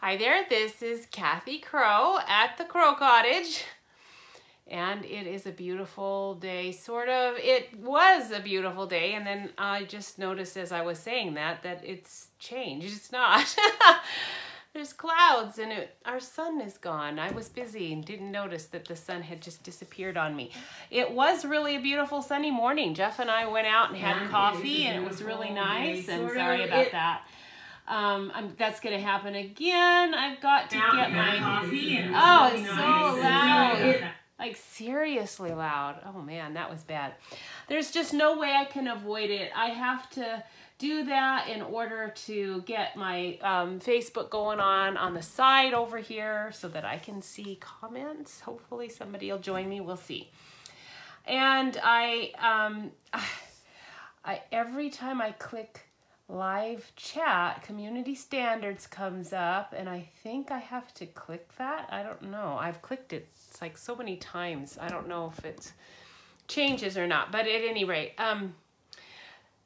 Hi there, this is Kathy Crow at the Crow Cottage. And it is a beautiful day, sort of. It was a beautiful day, and then I just noticed as I was saying that, that it's changed. It's not. There's clouds and it, our sun is gone. I was busy and didn't notice that the sun had just disappeared on me. It was really a beautiful sunny morning. Jeff and I went out and had yeah, coffee and it was really nice. And sorry about it, that. Um, I'm, that's going to happen again. I've got to get my coffee. oh, it's so loud. like seriously loud. Oh man, that was bad. There's just no way I can avoid it. I have to do that in order to get my um, Facebook going on on the side over here so that I can see comments. Hopefully somebody will join me. We'll see. And I, um, I every time I click live chat, community standards comes up and I think I have to click that. I don't know. I've clicked it it's like so many times. I don't know if it changes or not, but at any rate, um,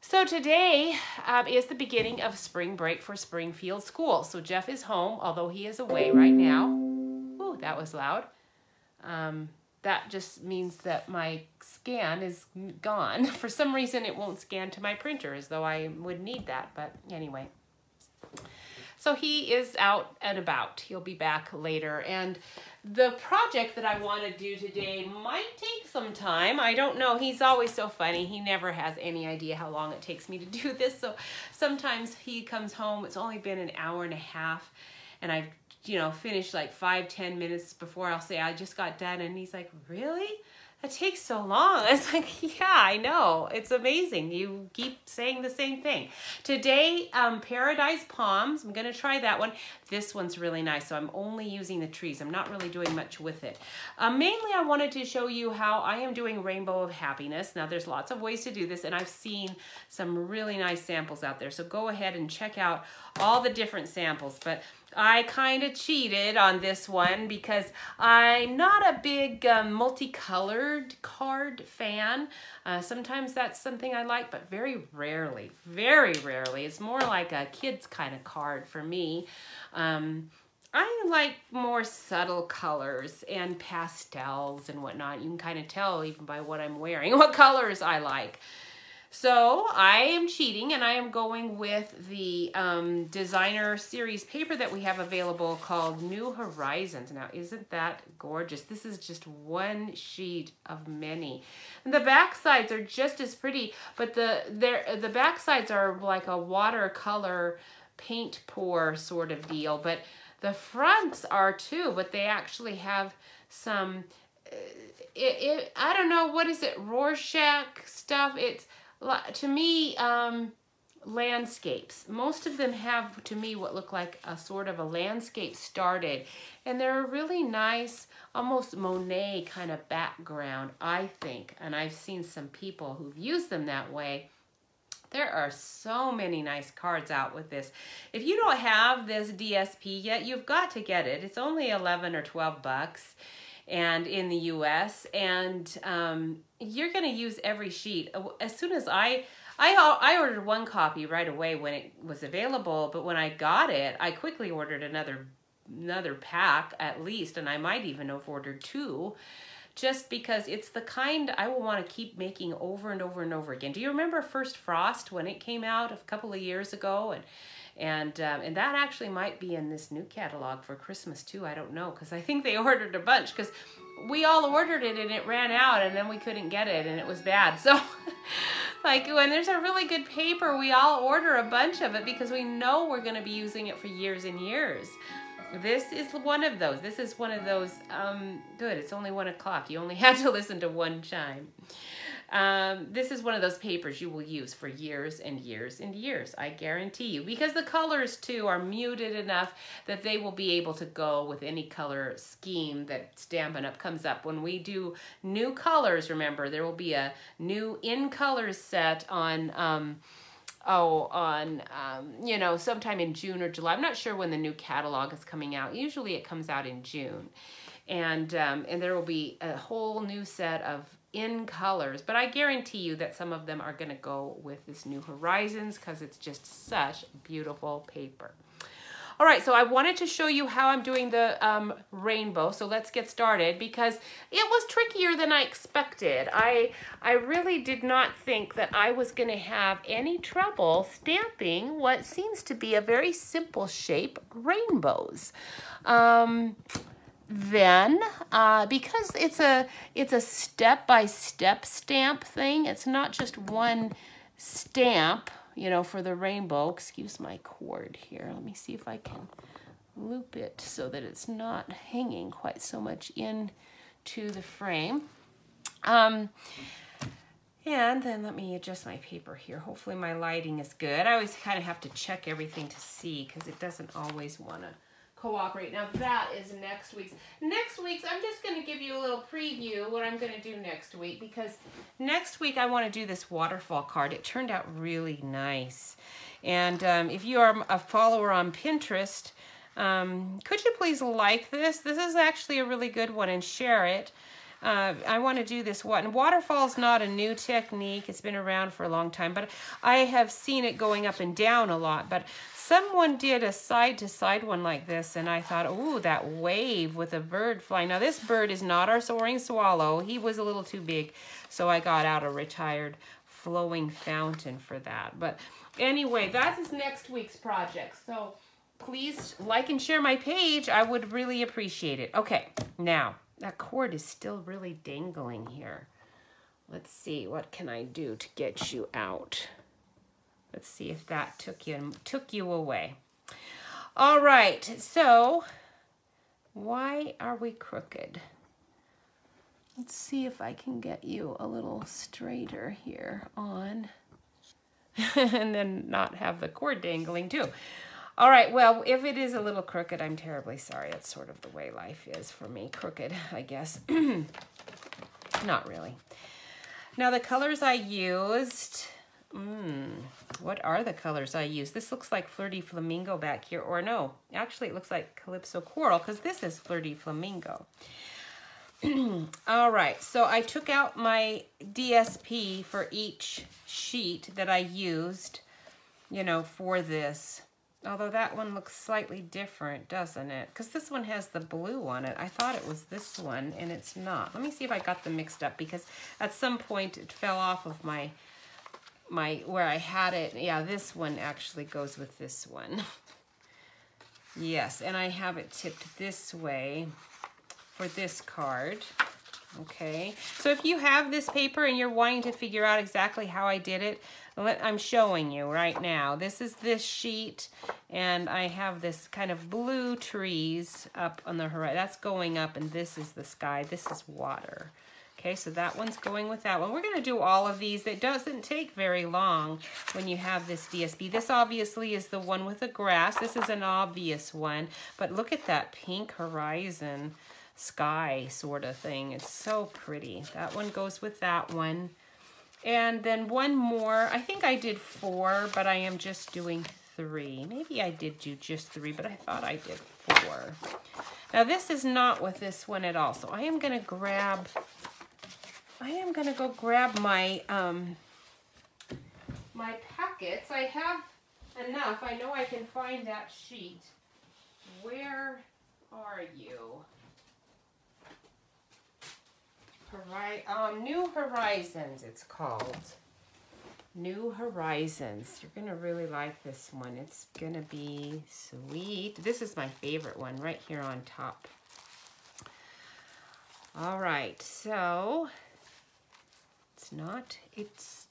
so today um, is the beginning of spring break for Springfield School. So Jeff is home, although he is away right now. Ooh, that was loud. Um, that just means that my scan is gone. For some reason, it won't scan to my printer as though I would need that, but anyway. So he is out and about. He'll be back later. And the project that I want to do today might take some time. I don't know. He's always so funny. He never has any idea how long it takes me to do this. So sometimes he comes home. It's only been an hour and a half. And I've you know, finish like five, ten minutes before I'll say I just got done. And he's like, really? That takes so long. It's like, yeah, I know. It's amazing. You keep saying the same thing. Today, um, Paradise Palms. I'm going to try that one. This one's really nice. So I'm only using the trees. I'm not really doing much with it. Uh, mainly, I wanted to show you how I am doing Rainbow of Happiness. Now, there's lots of ways to do this. And I've seen some really nice samples out there. So go ahead and check out all the different samples. But I kind of cheated on this one because I'm not a big um, multicolored card fan. Uh, sometimes that's something I like, but very rarely, very rarely. It's more like a kid's kind of card for me. Um, I like more subtle colors and pastels and whatnot. You can kind of tell even by what I'm wearing what colors I like. So I am cheating and I am going with the um, designer series paper that we have available called New Horizons. Now, isn't that gorgeous? This is just one sheet of many. And the back sides are just as pretty, but the, the back sides are like a watercolor paint pour sort of deal. But the fronts are too, but they actually have some, uh, it, it, I don't know, what is it, Rorschach stuff? It's to me, um, landscapes. Most of them have, to me, what look like a sort of a landscape started. And they're a really nice, almost Monet kind of background, I think. And I've seen some people who've used them that way. There are so many nice cards out with this. If you don't have this DSP yet, you've got to get it. It's only 11 or 12 bucks and in the US and um, you're to use every sheet. As soon as I, I, I ordered one copy right away when it was available, but when I got it, I quickly ordered another, another pack at least, and I might even have ordered two just because it's the kind I will want to keep making over and over and over again. Do you remember First Frost when it came out a couple of years ago? And and um, and that actually might be in this new catalog for Christmas too. I don't know because I think they ordered a bunch because we all ordered it and it ran out and then we couldn't get it and it was bad. So like when there's a really good paper, we all order a bunch of it because we know we're going to be using it for years and years. This is one of those. This is one of those, um, good, it's only one o'clock. You only had to listen to one chime. Um, this is one of those papers you will use for years and years and years, I guarantee you. Because the colors, too, are muted enough that they will be able to go with any color scheme that Stampin' Up! comes up. When we do new colors, remember, there will be a new in colors set on... Um, oh, on, um, you know, sometime in June or July. I'm not sure when the new catalog is coming out. Usually it comes out in June. And, um, and there will be a whole new set of in colors, but I guarantee you that some of them are gonna go with this New Horizons because it's just such beautiful paper. All right, so I wanted to show you how I'm doing the um, rainbow. So let's get started because it was trickier than I expected. I, I really did not think that I was gonna have any trouble stamping what seems to be a very simple shape, rainbows. Um, then uh, because it's a it's a step-by-step -step stamp thing it's not just one stamp you know, for the rainbow. Excuse my cord here. Let me see if I can loop it so that it's not hanging quite so much in to the frame. Um, and then let me adjust my paper here. Hopefully my lighting is good. I always kind of have to check everything to see because it doesn't always want to cooperate. Now that is next week's. Next week's, I'm just going to give you a little preview what I'm going to do next week because next week I want to do this waterfall card. It turned out really nice. And um, if you are a follower on Pinterest, um, could you please like this? This is actually a really good one and share it. Uh, I want to do this one. Waterfall is not a new technique. It's been around for a long time, but I have seen it going up and down a lot. But someone did a side-to-side -side one like this, and I thought, ooh, that wave with a bird flying. Now, this bird is not our soaring swallow. He was a little too big, so I got out a retired flowing fountain for that. But anyway, that is next week's project. So please like and share my page. I would really appreciate it. Okay, now that cord is still really dangling here. Let's see, what can I do to get you out? Let's see if that took you took you away. All right, so why are we crooked? Let's see if I can get you a little straighter here on and then not have the cord dangling too. All right, well, if it is a little crooked, I'm terribly sorry. That's sort of the way life is for me, crooked, I guess. not really. Now, the colors I used, mm, what are the colors I used? This looks like Flirty Flamingo back here, or no, actually it looks like Calypso Coral because this is Flirty Flamingo. All right, so I took out my DSP for each sheet that I used, you know, for this. Although that one looks slightly different, doesn't it? Because this one has the blue on it. I thought it was this one, and it's not. Let me see if I got them mixed up, because at some point it fell off of my, my where I had it. Yeah, this one actually goes with this one. yes, and I have it tipped this way for this card. Okay, so if you have this paper and you're wanting to figure out exactly how I did it, I'm showing you right now. This is this sheet, and I have this kind of blue trees up on the horizon. That's going up, and this is the sky. This is water. Okay, so that one's going with that one. We're to do all of these. It doesn't take very long when you have this DSP. This obviously is the one with the grass. This is an obvious one, but look at that pink horizon sky sort of thing. It's so pretty. That one goes with that one. And then one more. I think I did four, but I am just doing three. Maybe I did do just three, but I thought I did four. Now this is not with this one at all. So I am to grab, I am going to go grab my, um, my packets. I have enough. I know I can find that sheet. Where are you? Hori um, New Horizons, it's called. New Horizons. You're going to really like this one. It's going to be sweet. This is my favorite one right here on top. All right, so it's not, it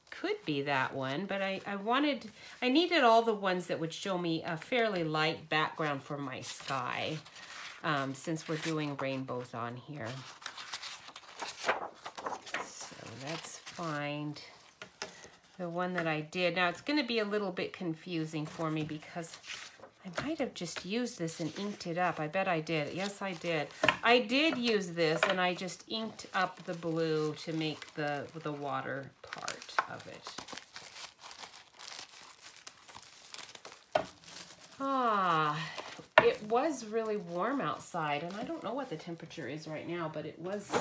could be that one, but I, I wanted, I needed all the ones that would show me a fairly light background for my sky um, since we're doing rainbows on here So let's find the one that I did. Now it's gonna be a little bit confusing for me because I might have just used this and inked it up. I bet I did. Yes, I did. I did use this and I just inked up the blue to make the, the water part of it. Ah, it was really warm outside and I don't know what the temperature is right now, but it was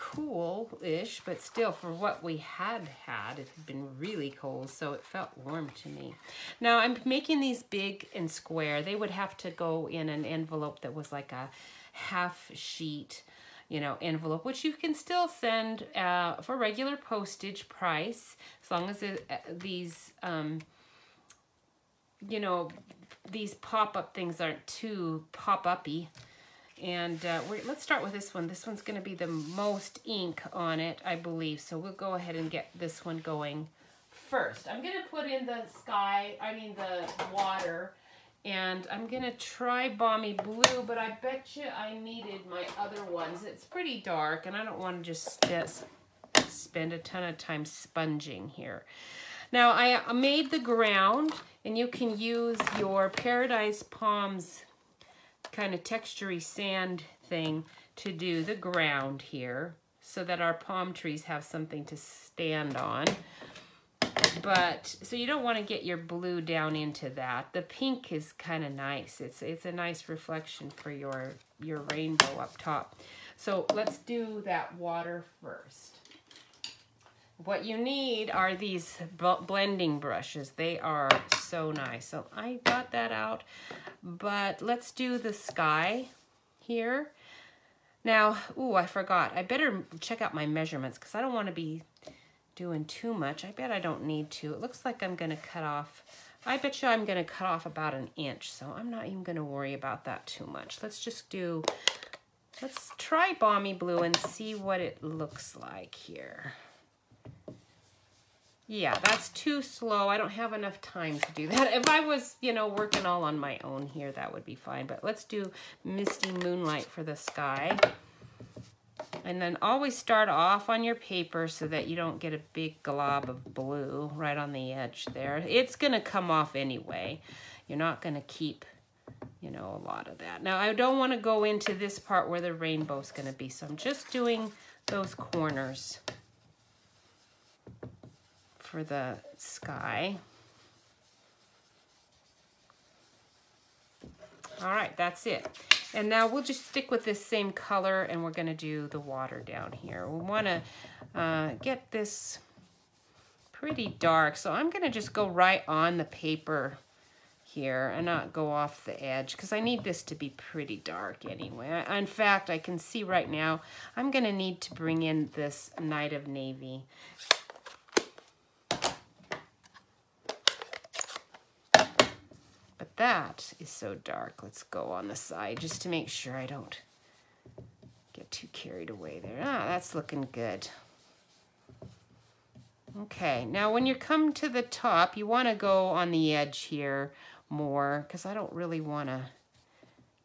cool-ish, but still for what we had had, it had been really cold, so it felt warm to me. Now I'm making these big and square. They would have to go in an envelope that was like a half sheet, you know, envelope, which you can still send uh, for regular postage price, as long as it, uh, these, um, you know, these pop-up things aren't too pop-uppy. And uh, let's start with this one. This one's going to be the most ink on it, I believe. So we'll go ahead and get this one going first. I'm going to put in the sky, I mean the water, and I'm going to try Balmy Blue, but I bet you I needed my other ones. It's pretty dark, and I don't want to just spend a ton of time sponging here. Now, I made the ground, and you can use your Paradise Palms kind of textury sand thing to do the ground here so that our palm trees have something to stand on. But, so you don't want to get your blue down into that. The pink is kind of nice. It's it's a nice reflection for your, your rainbow up top. So let's do that water first. What you need are these blending brushes. They are so nice. So I got that out, but let's do the sky here. Now, ooh, I forgot. I better check out my measurements because I don't want to be doing too much. I bet I don't need to. It looks like I'm going to cut off, I bet you I'm going to cut off about an inch. So I'm not even going to worry about that too much. Let's just do, let's try Balmy Blue and see what it looks like here. Yeah, that's too slow. I don't have enough time to do that. If I was, you know, working all on my own here, that would be fine. But let's do Misty Moonlight for the sky. And then always start off on your paper so that you don't get a big glob of blue right on the edge there. It's going to come off anyway. You're not going to keep, you know, a lot of that. Now, I don't want to go into this part where the rainbow's going to be, so I'm just doing those corners for the sky. All right, that's it. And now we'll just stick with this same color and we're gonna do the water down here. We wanna uh, get this pretty dark. So I'm gonna just go right on the paper here and not go off the edge because I need this to be pretty dark anyway. in fact, I can see right now, I'm gonna need to bring in this Night of Navy. That is so dark. Let's go on the side just to make sure I don't get too carried away there. Ah, that's looking good. Okay, now when you come to the top, you want to go on the edge here more because I don't really want to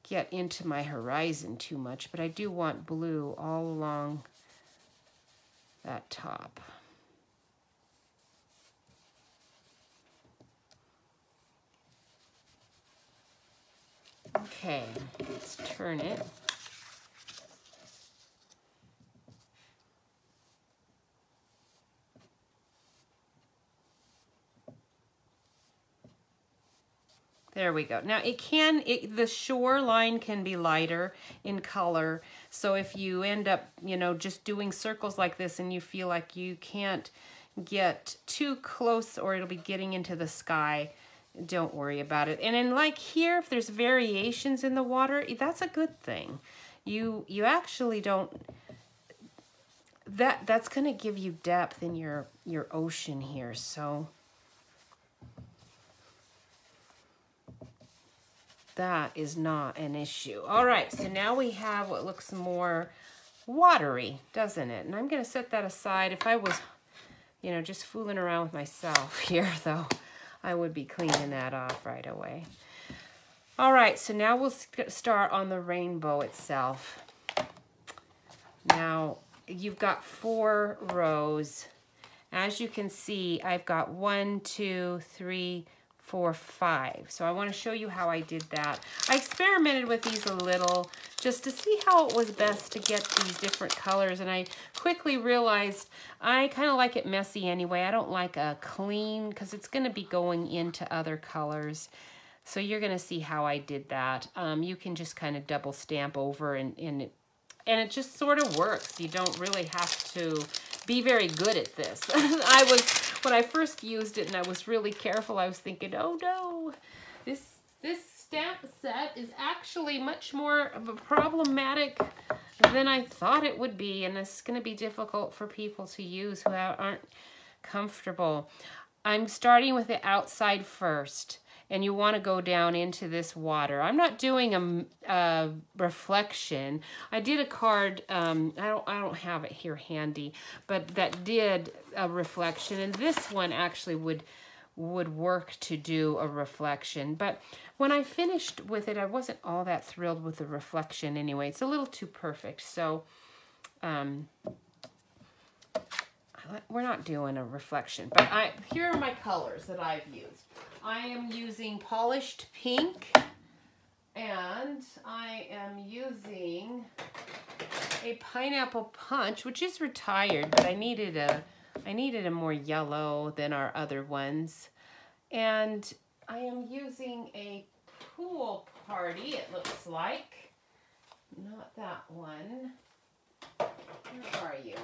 get into my horizon too much, but I do want blue all along that top. Okay, let's turn it. There we go. Now it can, it, the shoreline can be lighter in color. So if you end up, you know, just doing circles like this and you feel like you can't get too close or it'll be getting into the sky, don't worry about it. And then like here, if there's variations in the water, that's a good thing. You, you actually don't, that, that's going to give you depth in your, your ocean here. So that is not an issue. All right, so now we have what looks more watery, doesn't it? And I'm going to set that aside. If I was, you know, just fooling around with myself here, though, I would be cleaning that off right away. All right, so now we'll start on the rainbow itself. Now, you've got four rows. As you can see, I've got one, two, three, four, five. So I want to show you how I did that. I experimented with these a little just to see how it was best to get these different colors. And I quickly realized I kind of like it messy anyway. I don't like a clean because it's going to be going into other colors. So you're going to see how I did that. Um, you can just kind of double stamp over and, and and it just sort of works. You don't really have to be very good at this. I was, when I first used it and I was really careful, I was thinking, oh no, this, this stamp set is actually much more of a problematic than I thought it would be. And it's going to be difficult for people to use who aren't comfortable. I'm starting with the outside first and you want to go down into this water. I'm not doing a, a reflection. I did a card, um, I, don't, I don't have it here handy, but that did a reflection. And this one actually would would work to do a reflection. But when I finished with it, I wasn't all that thrilled with the reflection anyway. It's a little too perfect. So um, we're not doing a reflection. But I here are my colors that I've used. I am using polished pink and I am using a pineapple punch, which is retired, but I needed a I needed a more yellow than our other ones. And I am using a pool party, it looks like. Not that one. Where are you?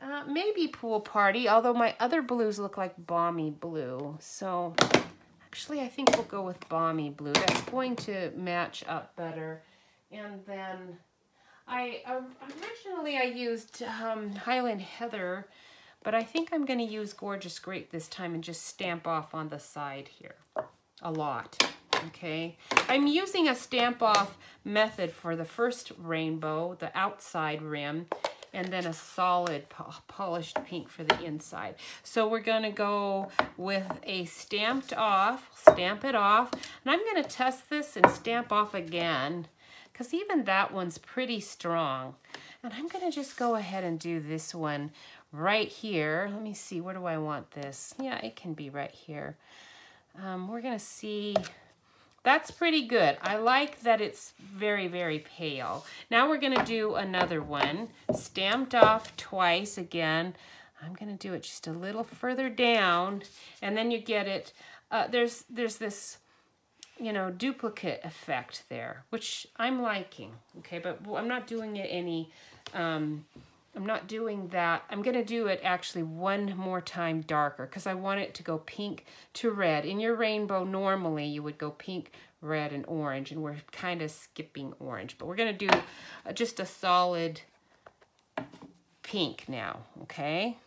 Uh, maybe Pool Party, although my other blues look like Balmy Blue. So actually I think we'll go with Balmy Blue. That's going to match up better. And then I uh, originally I used um, Highland Heather, but I think I'm going to use Gorgeous Grape this time and just stamp off on the side here a lot. Okay, I'm using a stamp off method for the first rainbow, the outside rim, and then a solid po polished pink for the inside. So we're going to go with a stamped off, stamp it off, and I'm going to test this and stamp off again because even that one's pretty strong. And I'm going to just go ahead and do this one right here. Let me see, where do I want this? Yeah, it can be right here. Um, we're going to see that's pretty good. I like that it's very, very pale. Now we're gonna do another one, stamped off twice again. I'm gonna do it just a little further down and then you get it, uh, there's, there's this, you know, duplicate effect there, which I'm liking, okay? But I'm not doing it any, um, I'm not doing that. I'm going to do it actually one more time darker because I want it to go pink to red. In your rainbow, normally you would go pink, red, and orange, and we're kind of skipping orange. But we're going to do uh, just a solid pink now, okay?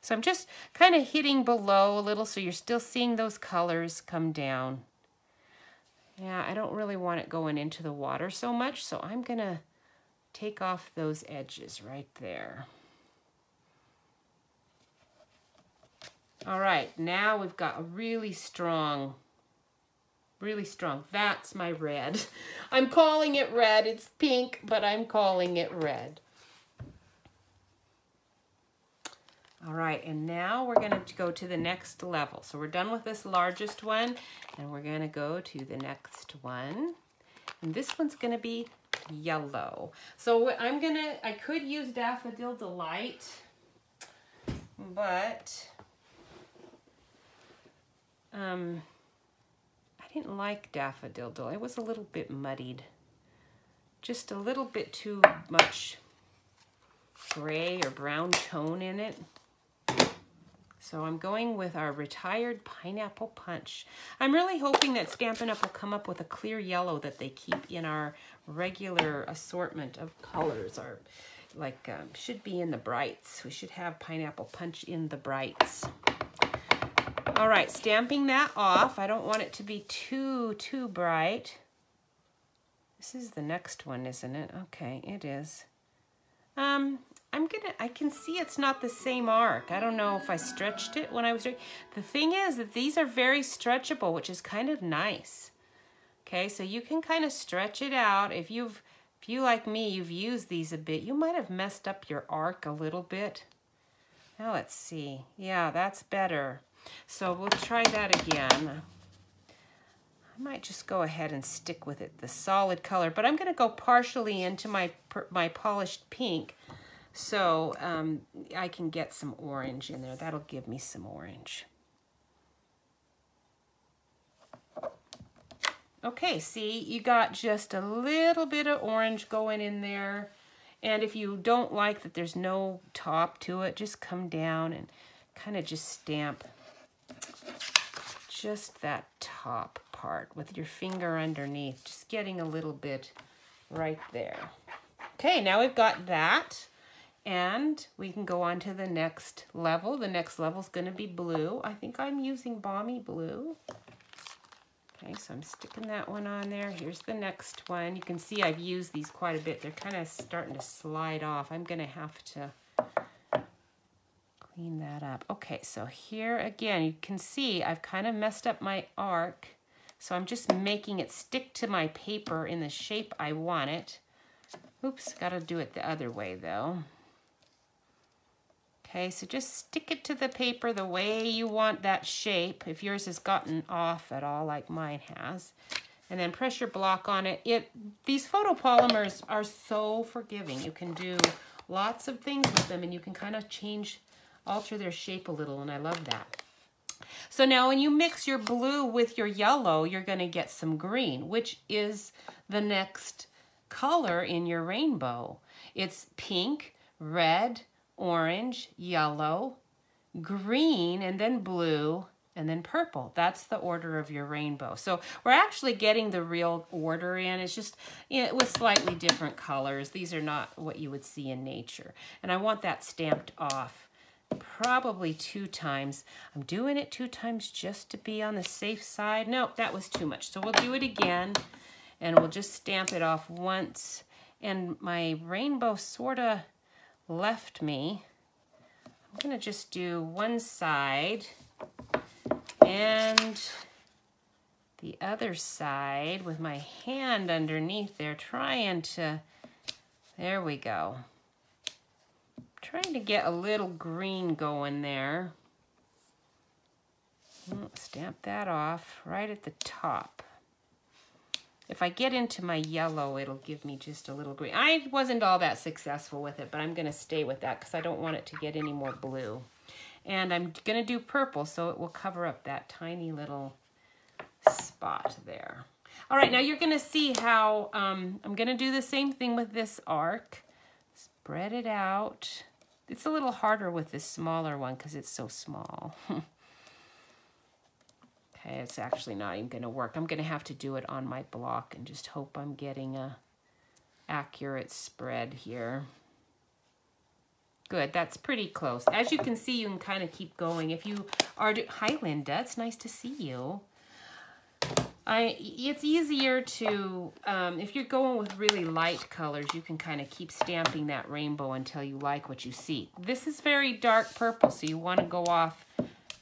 So I'm just kind of hitting below a little so you're still seeing those colors come down. Yeah, I don't really want it going into the water so much, so I'm to take off those edges right there. All right, now we've got a really strong, really strong. That's my red. I'm calling it red. It's pink, but I'm calling it red. All right, and now we're gonna go to the next level. So we're done with this largest one, and we're gonna go to the next one. And this one's gonna be yellow. So I'm gonna, I could use Daffodil Delight, but um, I didn't like Daffodil Delight. It was a little bit muddied. Just a little bit too much gray or brown tone in it. So I'm going with our Retired Pineapple Punch. I'm really hoping that Stampin' Up! will come up with a clear yellow that they keep in our regular assortment of colors. Our, like, um, should be in the brights. We should have Pineapple Punch in the brights. All right, stamping that off. I don't want it to be too, too bright. This is the next one, isn't it? Okay, it is. Um, I'm gonna, I can see it's not the same arc. I don't know if I stretched it when I was doing, the thing is that these are very stretchable, which is kind of nice. Okay, so you can kind of stretch it out. If you've, if you like me, you've used these a bit, you might have messed up your arc a little bit. Now let's see. Yeah, that's better. So we'll try that again. I might just go ahead and stick with it, the solid color, but I'm gonna go partially into my, my polished pink so um, I can get some orange in there. That'll give me some orange. Okay, see, you got just a little bit of orange going in there. And if you don't like that there's no top to it, just come down and kind of just stamp just that top part with your finger underneath, just getting a little bit right there. Okay, now we've got that. And we can go on to the next level. The next level is going to be blue. I think I'm using Balmy Blue. Okay, so I'm sticking that one on there. Here's the next one. You can see I've used these quite a bit. They're kind of starting to slide off. I'm going to have to clean that up. Okay, so here again, you can see I've kind of messed up my arc. So I'm just making it stick to my paper in the shape I want it. Oops, got to do it the other way though. Okay, so just stick it to the paper the way you want that shape, if yours has gotten off at all like mine has. And then press your block on it. It These photopolymers are so forgiving. You can do lots of things with them and you can kind of change, alter their shape a little and I love that. So now when you mix your blue with your yellow, you're going to get some green, which is the next color in your rainbow. It's pink, red, orange, yellow, green, and then blue, and then purple. That's the order of your rainbow. So we're actually getting the real order in. It's just you know, with slightly different colors. These are not what you would see in nature. And I want that stamped off probably two times. I'm doing it two times just to be on the safe side. No, that was too much. So we'll do it again and we'll just stamp it off once. And my rainbow sort of left me. I'm gonna just do one side and the other side with my hand underneath there trying to, there we go. Trying to get a little green going there. Stamp that off right at the top. If I get into my yellow, it'll give me just a little green. I wasn't all that successful with it, but I'm going to stay with that because I don't want it to get any more blue. And I'm going to do purple so it will cover up that tiny little spot there. All right, now you're going to see how um, I'm going to do the same thing with this arc. Spread it out. It's a little harder with this smaller one because it's so small. It's actually not even going to work. I'm going to have to do it on my block and just hope I'm getting a accurate spread here. Good, that's pretty close. As you can see, you can kind of keep going. If you are, hi Linda, it's nice to see you. I, it's easier to, um, if you're going with really light colors, you can kind of keep stamping that rainbow until you like what you see. This is very dark purple, so you want to go off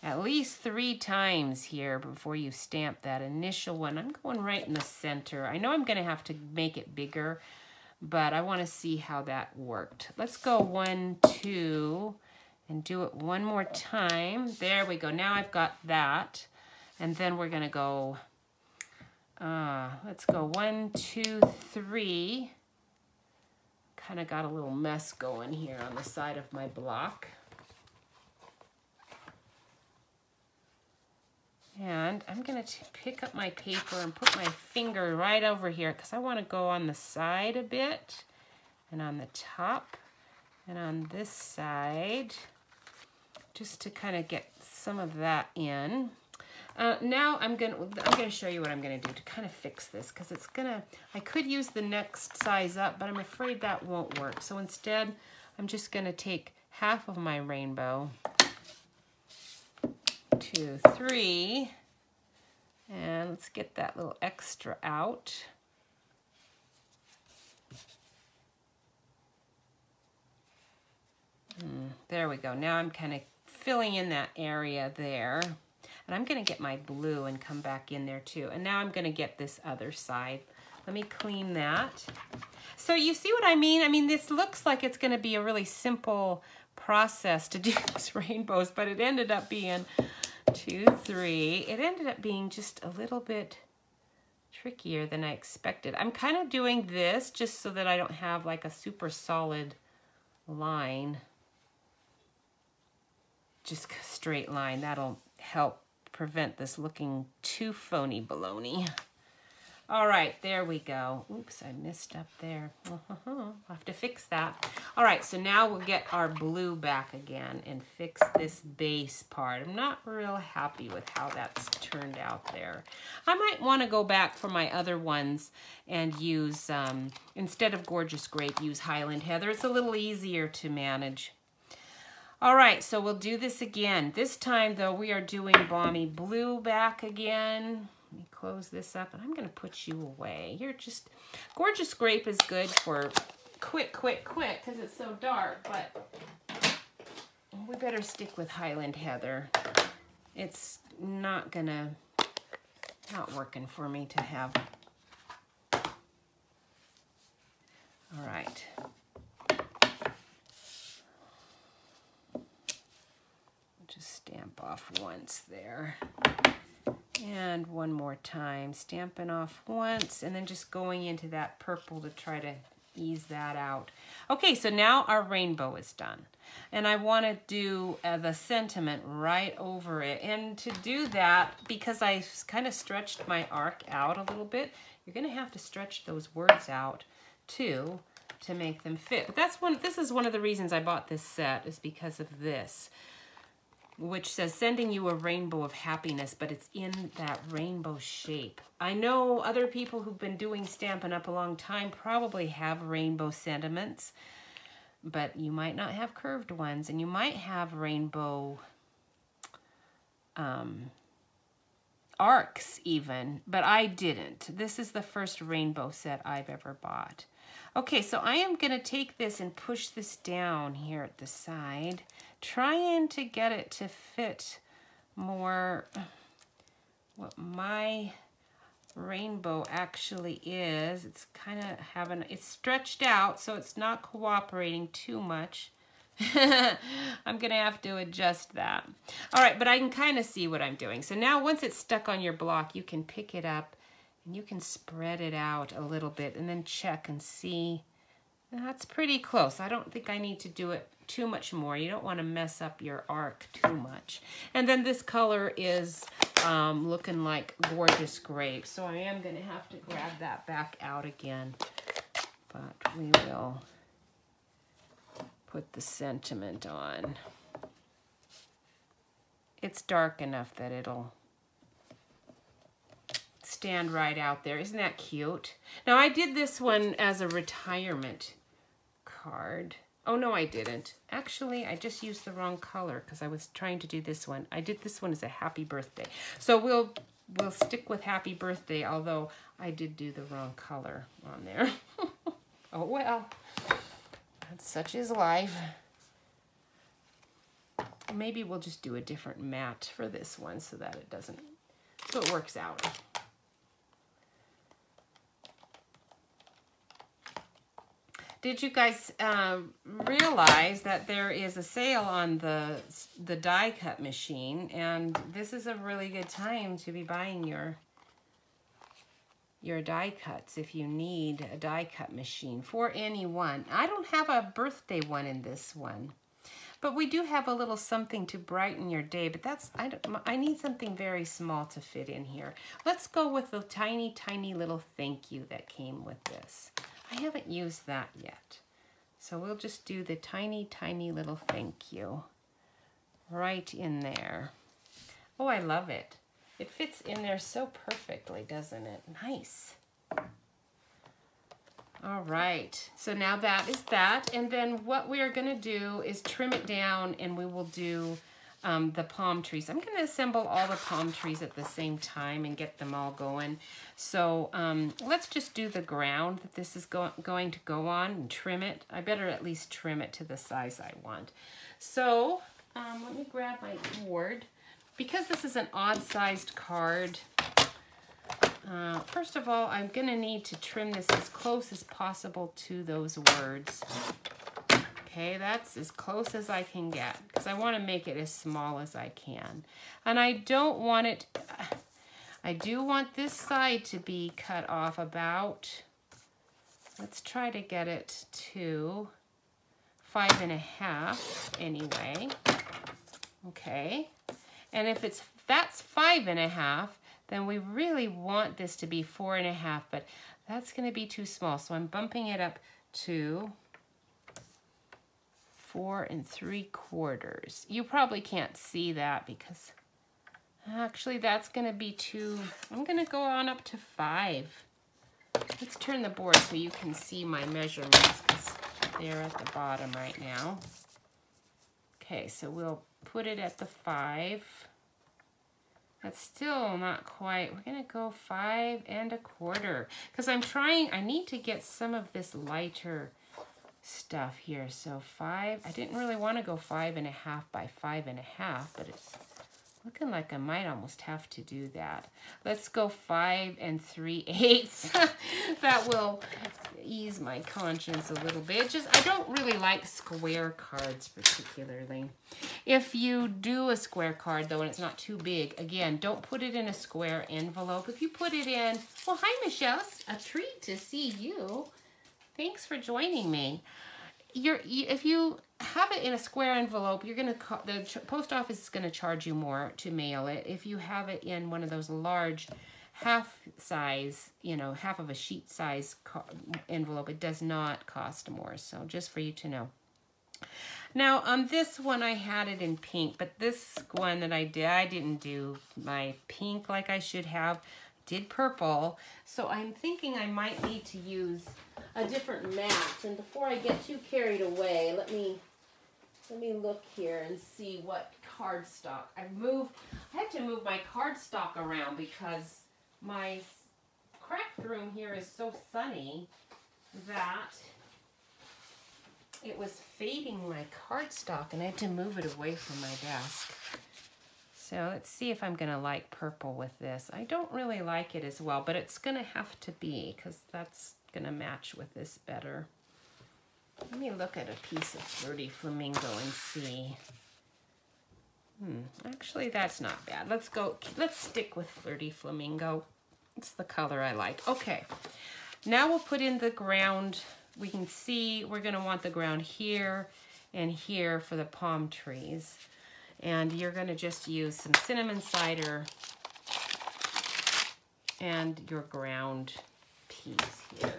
at least three times here before you stamp that initial one. I'm going right in the center. I know I'm going to have to make it bigger, but I want to see how that worked. Let's go one, two, and do it one more time. There we go. Now I've got that. And then we're going to go, uh, let's go one, two, three. Kind of got a little mess going here on the side of my block. And I'm going to pick up my paper and put my finger right over here because I want to go on the side a bit and on the top and on this side just to kind of get some of that in. Uh, now I'm gonna I'm gonna show you what I'm gonna do to kind of fix this because it's gonna I could use the next size up but I'm afraid that won't work so instead I'm just gonna take half of my rainbow two, three. And let's get that little extra out. Hmm, there we go. Now I'm kind of filling in that area there. And I'm going to get my blue and come back in there too. And now I'm going to get this other side. Let me clean that. So you see what I mean? I mean, this looks like it's going to be a really simple process to do these rainbows, but it ended up being two, three. It ended up being just a little bit trickier than I expected. I'm kind of doing this just so that I don't have like a super solid line. Just straight line. That'll help prevent this looking too phony baloney. All right, there we go. Oops, I missed up there. I'll have to fix that. All right, so now we'll get our blue back again and fix this base part. I'm not real happy with how that's turned out there. I might want to go back for my other ones and use, um, instead of Gorgeous Grape, use Highland Heather. It's a little easier to manage. All right, so we'll do this again. This time, though, we are doing Balmy Blue back again. Let me close this up, and I'm going to put you away. You're just, Gorgeous Grape is good for quick, quick, quick, because it's so dark, but we better stick with Highland Heather. It's not going to, not working for me to have. All right. Just stamp off once there. And one more time, stamping off once, and then just going into that purple to try to ease that out. Okay, so now our rainbow is done. And I want to do uh, the sentiment right over it. And to do that, because I kind of stretched my arc out a little bit, you're going to have to stretch those words out too to make them fit. But that's one, this is one of the reasons I bought this set is because of this which says sending you a rainbow of happiness, but it's in that rainbow shape. I know other people who've been doing Stampin' Up! a long time probably have rainbow sentiments, but you might not have curved ones, and you might have rainbow um, arcs even, but I didn't. This is the first rainbow set I've ever bought. Okay, so I am going to take this and push this down here at the side trying to get it to fit more what my rainbow actually is. It's kind of having, it's stretched out, so it's not cooperating too much. I'm gonna have to adjust that. All right, but I can kind of see what I'm doing. So now once it's stuck on your block, you can pick it up and you can spread it out a little bit and then check and see. That's pretty close. I don't think I need to do it too much more. You don't want to mess up your arc too much. And then this color is um, looking like Gorgeous Grape. So I am going to have to grab that back out again. But we will put the sentiment on. It's dark enough that it'll stand right out there. Isn't that cute? Now I did this one as a retirement card. Oh, no, I didn't. Actually, I just used the wrong color because I was trying to do this one. I did this one as a happy birthday. So we'll we'll stick with happy birthday, although I did do the wrong color on there. oh, well. Such is life. Maybe we'll just do a different mat for this one so that it doesn't, so it works out. Did you guys uh, realize that there is a sale on the the die cut machine and this is a really good time to be buying your your die cuts if you need a die cut machine for anyone. I don't have a birthday one in this one. But we do have a little something to brighten your day, but that's, I, don't I need something very small to fit in here. Let's go with the tiny, tiny little thank you that came with this. I haven't used that yet. So we'll just do the tiny, tiny little thank you right in there. Oh, I love it. It fits in there so perfectly, doesn't it? Nice. All right, so now that is that. And then what we are gonna do is trim it down and we will do um, the palm trees. I'm going to assemble all the palm trees at the same time and get them all going. So um, let's just do the ground that this is go going to go on and trim it. I better at least trim it to the size I want. So um, let me grab my board. Because this is an odd-sized card, uh, first of all, I'm going to need to trim this as close as possible to those words. Okay, that's as close as I can get because I want to make it as small as I can. And I don't want it, I do want this side to be cut off about, let's try to get it to five and a half anyway. Okay, and if it's that's five and a half, then we really want this to be four and a half, but that's gonna be too small. So I'm bumping it up to four and three quarters. You probably can't see that because actually that's gonna be too, I'm gonna go on up to five. Let's turn the board so you can see my measurements because they're at the bottom right now. Okay, so we'll put it at the five. That's still not quite. We're to go five and a quarter because I'm trying, I need to get some of this lighter stuff here. So five, I didn't really want to go five and a half by five and a half, but it's looking like I might almost have to do that. Let's go five and three eighths. that will ease my conscience a little bit. Just I don't really like square cards particularly. If you do a square card though and it's not too big, again, don't put it in a square envelope. If you put it in, well, hi Michelle, it's a treat to see you. Thanks for joining me. You're, if you have it in a square envelope, you're gonna the post office is gonna charge you more to mail it. If you have it in one of those large half size, you know, half of a sheet size envelope, it does not cost more. So just for you to know. Now on this one, I had it in pink, but this one that I did, I didn't do my pink like I should have. Did purple, so I'm thinking I might need to use a different mat. And before I get too carried away, let me let me look here and see what cardstock. I've moved, I had to move my cardstock around because my craft room here is so sunny that it was fading my cardstock and I had to move it away from my desk. So let's see if I'm gonna like purple with this. I don't really like it as well, but it's gonna have to be because that's gonna match with this better. Let me look at a piece of Flirty Flamingo and see. Hmm, actually that's not bad. Let's go, let's stick with Flirty Flamingo. It's the color I like. Okay, now we'll put in the ground. We can see we're gonna want the ground here and here for the palm trees. And you're gonna just use some cinnamon cider and your ground here.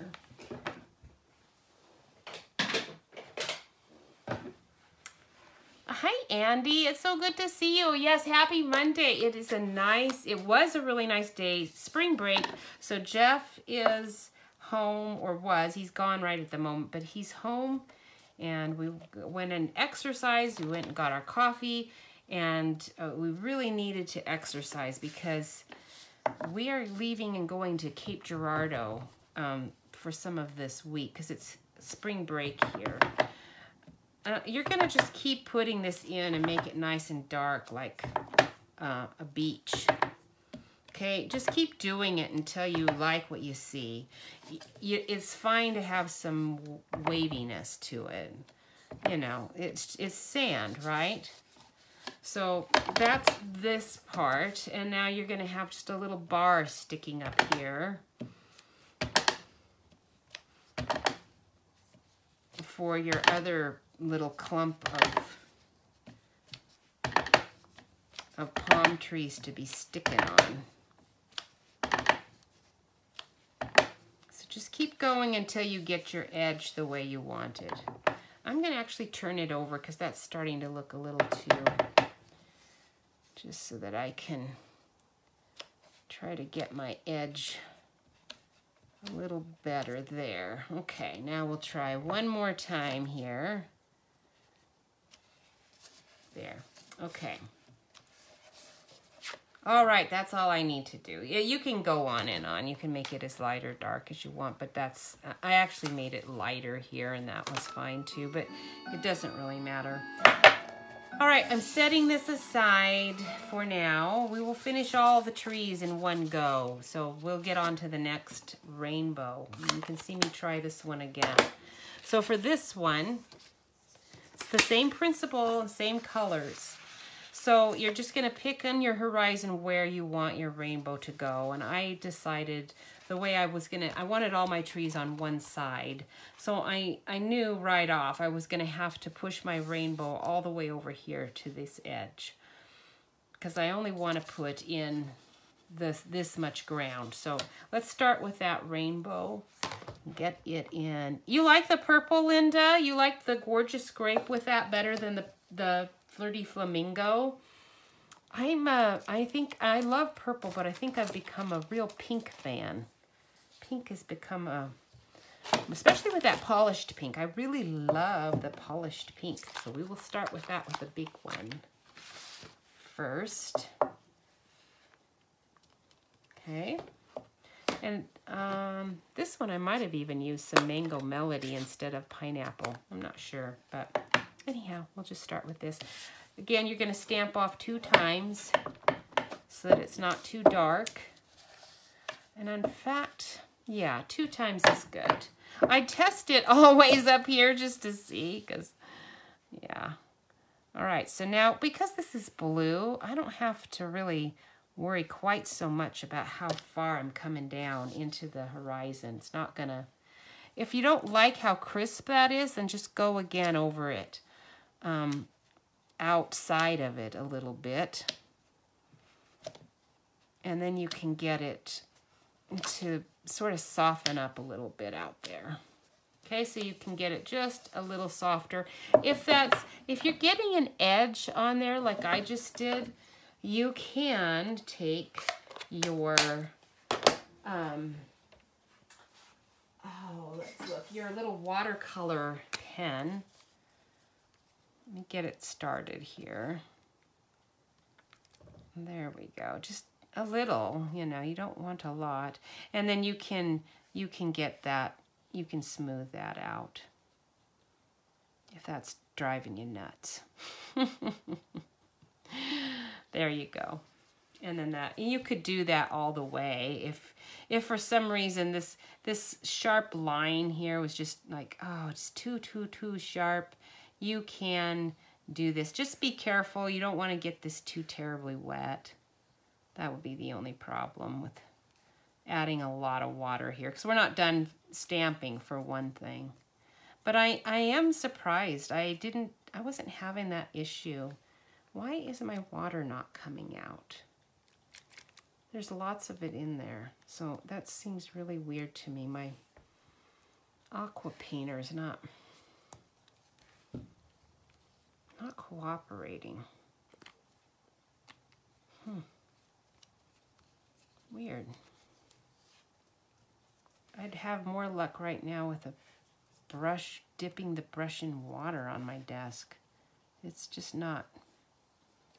Hi, Andy. It's so good to see you. Yes, happy Monday. It is a nice, it was a really nice day, spring break. So Jeff is home, or was. He's gone right at the moment, but he's home. And we went and exercised. We went and got our coffee. And uh, we really needed to exercise because we are leaving and going to Cape Girardeau um, for some of this week because it's spring break here. Uh, you're going to just keep putting this in and make it nice and dark like uh, a beach. Okay, just keep doing it until you like what you see. it's fine to have some waviness to it. You know, it's, it's sand, right? So that's this part. And now you're going to have just a little bar sticking up here. For your other little clump of of palm trees to be sticking on. So just keep going until you get your edge the way you want it. I'm going to actually turn it over because that's starting to look a little too, just so that I can try to get my edge a little better there. Okay, now we'll try one more time here. There. Okay. All right, that's all I need to do. Yeah, You can go on and on. You can make it as light or dark as you want, but that's, I actually made it lighter here and that was fine too, but it doesn't really matter. All right, I'm setting this aside for now. We will finish all the trees in one go, so we'll get on to the next rainbow. You can see me try this one again. So for this one, it's the same principle, same colors. So you're just to pick on your horizon where you want your rainbow to go. And I decided the way I was to, I wanted all my trees on one side. So I, I knew right off I was to have to push my rainbow all the way over here to this edge. Because I only want to put in this, this much ground. So let's start with that rainbow. Get it in. You like the purple, Linda? You like the gorgeous grape with that better than the, the flirty flamingo? I'm, uh, I think I love purple, but I think I've become a real pink fan. Pink has become a, especially with that polished pink. I really love the polished pink. So we will start with that with a big one first. Okay. And um, this one I might have even used some Mango Melody instead of pineapple. I'm not sure, but anyhow, we'll just start with this. Again, you're going to stamp off two times so that it's not too dark. And in fact, yeah, two times is good. I test it always up here just to see because, yeah. All right, so now because this is blue, I don't have to really worry quite so much about how far I'm coming down into the horizon. It's not gonna, if you don't like how crisp that is, then just go again over it, um, outside of it a little bit. And then you can get it to sort of soften up a little bit out there. Okay, so you can get it just a little softer. If that's, if you're getting an edge on there like I just did, you can take your, um, oh, let's look, your little watercolor pen. Let me get it started here. There we go. Just a little, you know, you don't want a lot. And then you can, you can get that, you can smooth that out if that's driving you nuts. There you go. And then that, you could do that all the way. If if for some reason this this sharp line here was just like, oh, it's too, too, too sharp, you can do this. Just be careful. You don't want to get this too terribly wet. That would be the only problem with adding a lot of water here because we're not done stamping for one thing. But I, I am surprised. I didn't, I wasn't having that issue why isn't my water not coming out? There's lots of it in there. So that seems really weird to me. My aqua painter is not, not cooperating. Hmm. Weird. I'd have more luck right now with a brush, dipping the brush in water on my desk. It's just not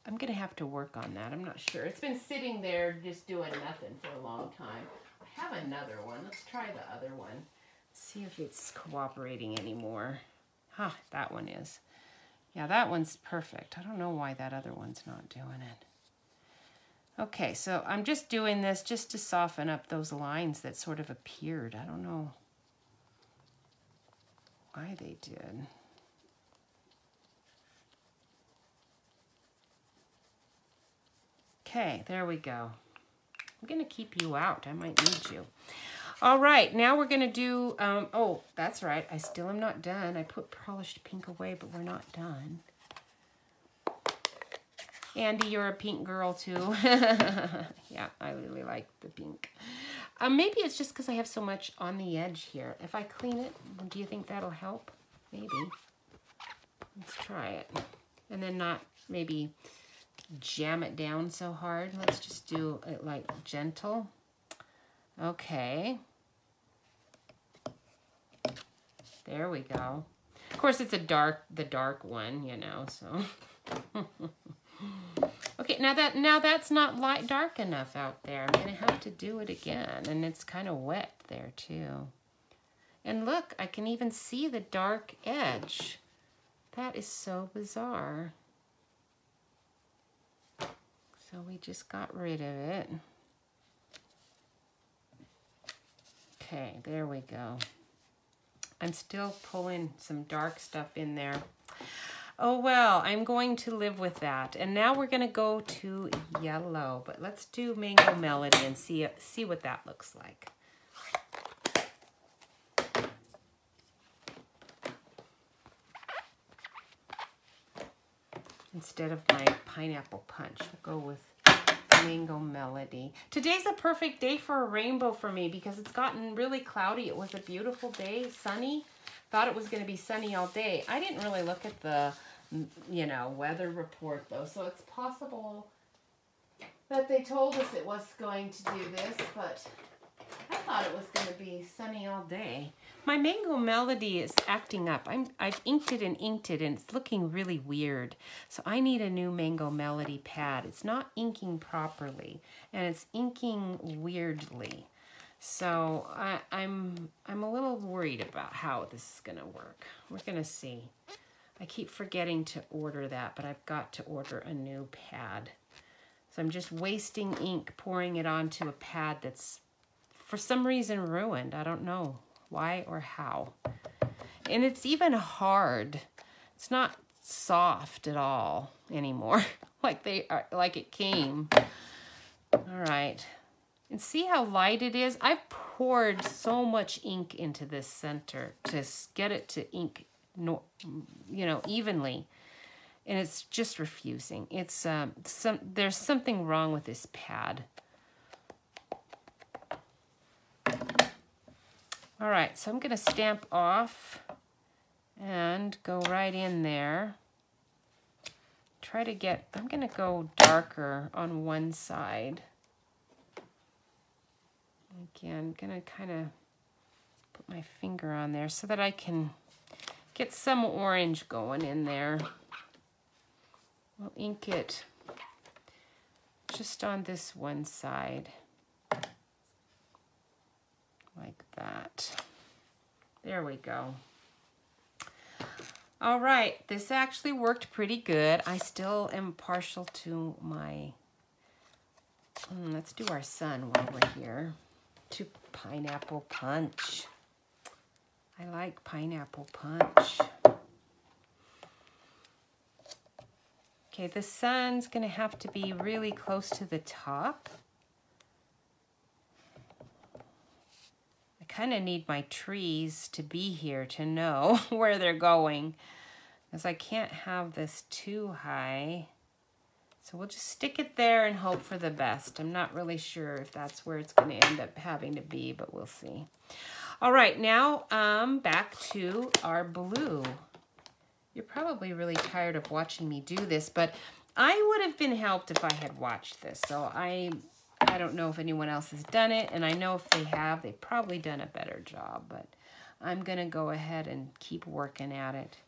I'm going to have to work on that. I'm not sure. It's been sitting there just doing nothing for a long time. I have another one. Let's try the other one. See if it's cooperating anymore. Huh, that one is. Yeah, that one's perfect. I don't know why that other one's not doing it. Okay, so I'm just doing this just to soften up those lines that sort of appeared. I don't know why they did. Okay, there we go. I'm going to keep you out. I might need you. All right, now we're going to do, um, oh, that's right. I still am not done. I put polished pink away, but we're not done. Andy, you're a pink girl too. yeah, I really like the pink. Um, maybe it's just because I have so much on the edge here. If I clean it, do you think that'll help? Maybe. Let's try it. And then not maybe jam it down so hard. Let's just do it like gentle. Okay. There we go. Of course, it's a dark, the dark one, you know, so. okay, now that now that's not light dark enough out there. I'm to have to do it again, and it's kind of wet there, too. And look, I can even see the dark edge. That is so bizarre. So we just got rid of it. Okay, there we go. I'm still pulling some dark stuff in there. Oh, well, I'm going to live with that. And now we're going to go to yellow. But let's do Mango Melody and see, see what that looks like. instead of my pineapple punch. We'll go with Mango Melody. Today's a perfect day for a rainbow for me because it's gotten really cloudy. It was a beautiful day, sunny. Thought it was going to be sunny all day. I didn't really look at the, you know, weather report though, so it's possible that they told us it was going to do this, but I thought it was going to be sunny all day. My Mango Melody is acting up. I'm, I've inked it and inked it, and it's looking really weird. So I need a new Mango Melody pad. It's not inking properly, and it's inking weirdly. So I, I'm, I'm a little worried about how this is going to work. We're going to see. I keep forgetting to order that, but I've got to order a new pad. So I'm just wasting ink pouring it onto a pad that's for some reason ruined. I don't know why or how. And it's even hard. It's not soft at all anymore, like they are, like it came. All right. And see how light it is? I've poured so much ink into this center to get it to ink, you know, evenly and it's just refusing. It's um, some there's something wrong with this pad. All right, so I'm going to stamp off and go right in there. Try to get, I'm going to go darker on one side. Again, I'm going to kind of put my finger on there so that I can get some orange going in there. We'll ink it just on this one side, like that. There we go. All right, this actually worked pretty good. I still am partial to my, hmm, let's do our sun while we're here, to pineapple punch. I like pineapple punch. Okay, the sun's gonna have to be really close to the top. Kind of need my trees to be here to know where they're going because I can't have this too high. So we'll just stick it there and hope for the best. I'm not really sure if that's where it's going to end up having to be, but we'll see. All right, now um, back to our blue. You're probably really tired of watching me do this, but I would have been helped if I had watched this. So I, I don't know if anyone else has done it, and I know if they have, they've probably done a better job, but I'm going to go ahead and keep working at it.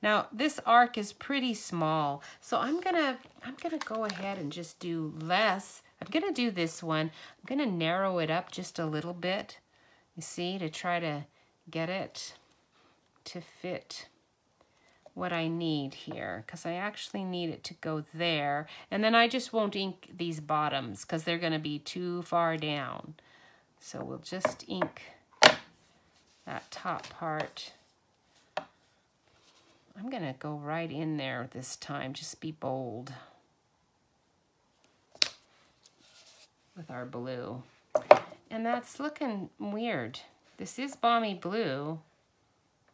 Now, this arc is pretty small, so I'm going to I'm going to go ahead and just do less. I'm going to do this one. I'm going to narrow it up just a little bit, you see, to try to get it to fit what I need here because I actually need it to go there. And then I just won't ink these bottoms because they're going to be too far down. So we'll just ink that top part. I'm going to go right in there this time. Just be bold with our blue. And that's looking weird. This is balmy blue,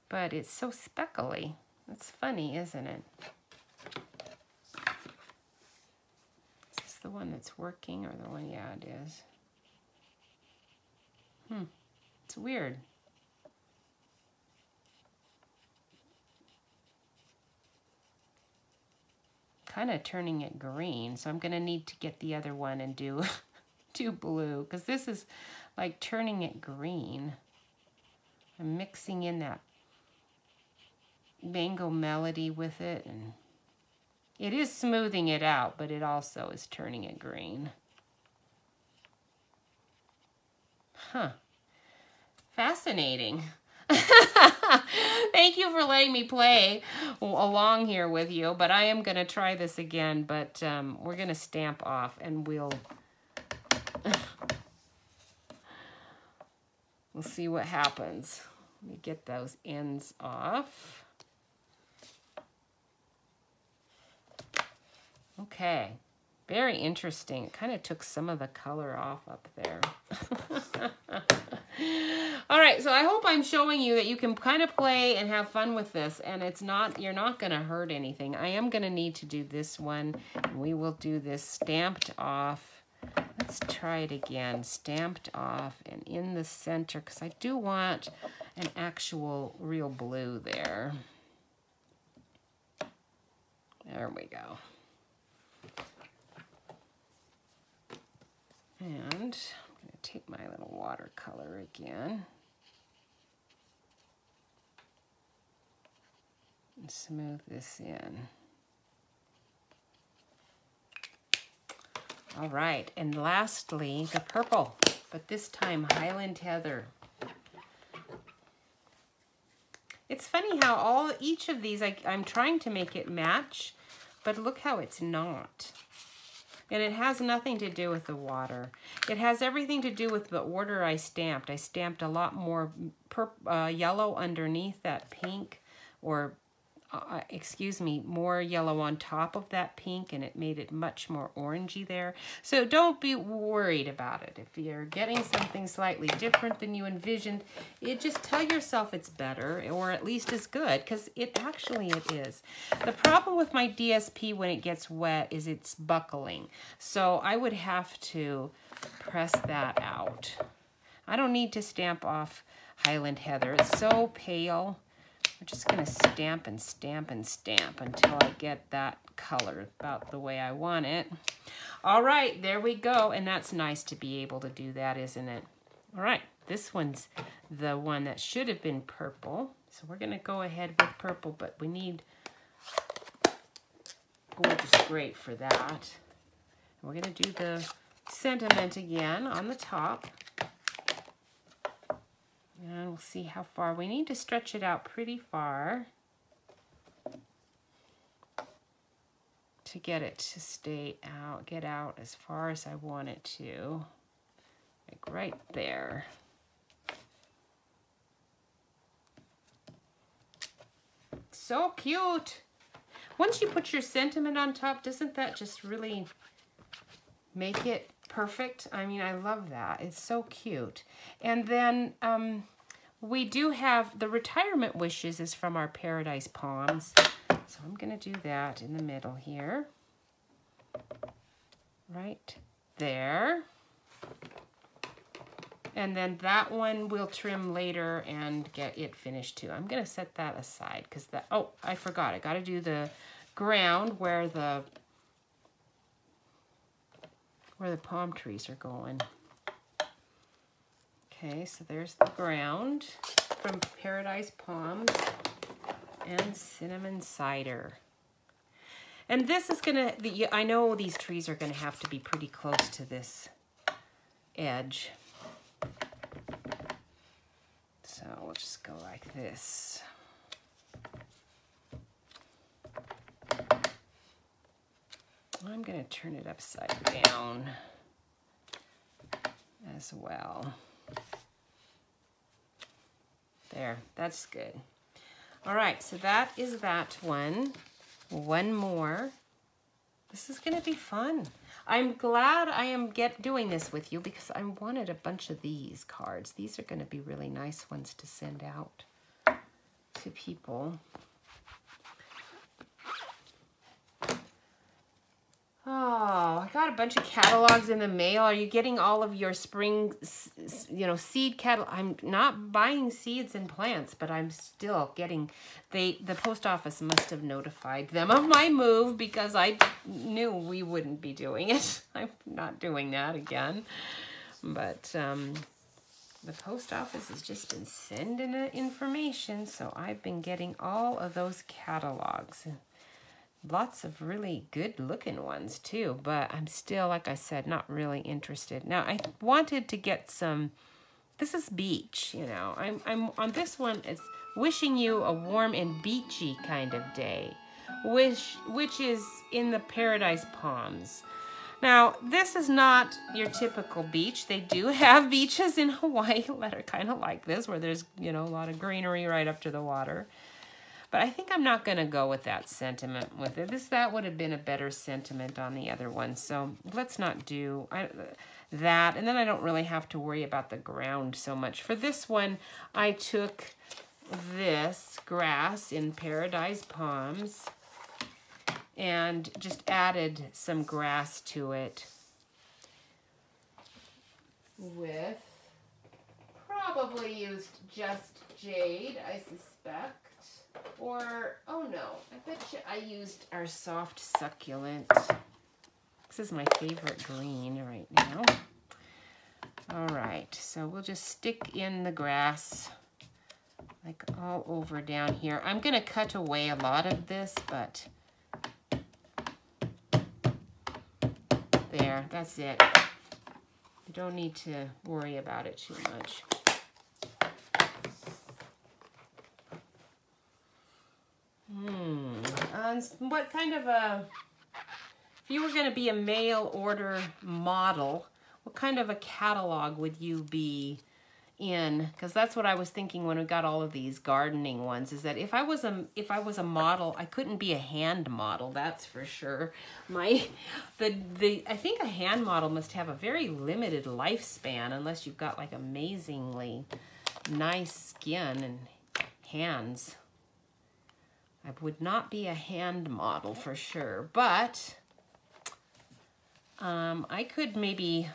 but it's so speckly. That's funny, isn't it? Is this the one that's working or the one? Yeah, it is. Hmm. It's weird. Kind of turning it green, so I'm going to need to get the other one and do, do blue, because this is like turning it green. I'm mixing in that mango melody with it. and It is smoothing it out, but it also is turning it green. Huh. Fascinating. Thank you for letting me play along here with you, but I am going to try this again, but um, we're going to stamp off and we'll... we'll see what happens. Let me get those ends off. Okay, very interesting. It kind of took some of the color off up there. All right, so I hope I'm showing you that you can kind of play and have fun with this, and it's not, you're not going to hurt anything. I am going to need to do this one, we will do this stamped off let's try it again. Stamped off and in the center, because I do want an actual real blue there. There we go. And I'm going to take my little watercolor again. And smooth this in. All right, and lastly, the purple, but this time Highland Heather. It's funny how all each of these, I, I'm trying to make it match, but look how it's not. And it has nothing to do with the water. It has everything to do with the order I stamped. I stamped a lot more uh, yellow underneath that pink or uh, excuse me, more yellow on top of that pink and it made it much more orangey there. So don't be worried about it. If you're getting something slightly different than you envisioned, it just tell yourself it's better or at least as good because it actually it is. The problem with my DSP when it gets wet is it's buckling. So I would have to press that out. I don't need to stamp off Highland Heather. It's so pale I'm just to stamp and stamp and stamp until I get that color about the way I want it. All right, there we go. And that's nice to be able to do that, isn't it? All right, this one's the one that should have been purple. So we're to go ahead with purple, but we need gorgeous grape for that. we're going to do the sentiment again on the top. And we'll see how far. We need to stretch it out pretty far to get it to stay out, get out as far as I want it to. Like right there. So cute. Once you put your sentiment on top, doesn't that just really make it perfect? I mean, I love that. It's so cute. And then um, we do have the retirement wishes is from our Paradise Palms. So I'm going to do that in the middle here. Right there. And then that one we'll trim later and get it finished too. I'm going to set that aside because that, oh, I forgot. I got to do the ground where the, where the palm trees are going. Okay, so there's the ground from Paradise Palms and Cinnamon Cider. And this is gonna, the, I know these trees are gonna have to be pretty close to this edge. So we'll just go like this. I'm gonna turn it upside down as well. There, that's good. All right, so that is that one. One more. This is gonna be fun. I'm glad I am get doing this with you because I wanted a bunch of these cards. These are gonna be really nice ones to send out to people. Oh, I got a bunch of catalogs in the mail. Are you getting all of your spring, you know, seed catalog? I'm not buying seeds and plants, but I'm still getting, they, the post office must have notified them of my move because I knew we wouldn't be doing it. I'm not doing that again. But, um, the post office has just been sending information, so I've been getting all of those catalogs lots of really good looking ones too, but I'm still, like I said, not really interested. Now, I wanted to get some, this is beach, you know. I'm, I'm on this one, it's wishing you a warm and beachy kind of day, which, which is in the Paradise Palms. Now, this is not your typical beach. They do have beaches in Hawaii that are kind of like this, where there's, you know, a lot of greenery right up to the water. But I think I'm not going to go with that sentiment with it. This That would have been a better sentiment on the other one. So let's not do I, that. And then I don't really have to worry about the ground so much. For this one, I took this grass in Paradise Palms and just added some grass to it. with probably used just jade, I suspect. Or, oh no, I bet you I used our soft succulent. This is my favorite green right now. All right, so we'll just stick in the grass like all over down here. I'm gonna cut away a lot of this, but there, that's it. You don't need to worry about it too much. Hmm, uh, what kind of a, if you were gonna be a mail order model, what kind of a catalog would you be in? Because that's what I was thinking when we got all of these gardening ones is that if I was a if I was a model I couldn't be a hand model that's for sure. My the the I think a hand model must have a very limited lifespan unless you've got like amazingly nice skin and hands I would not be a hand model for sure but um, I could maybe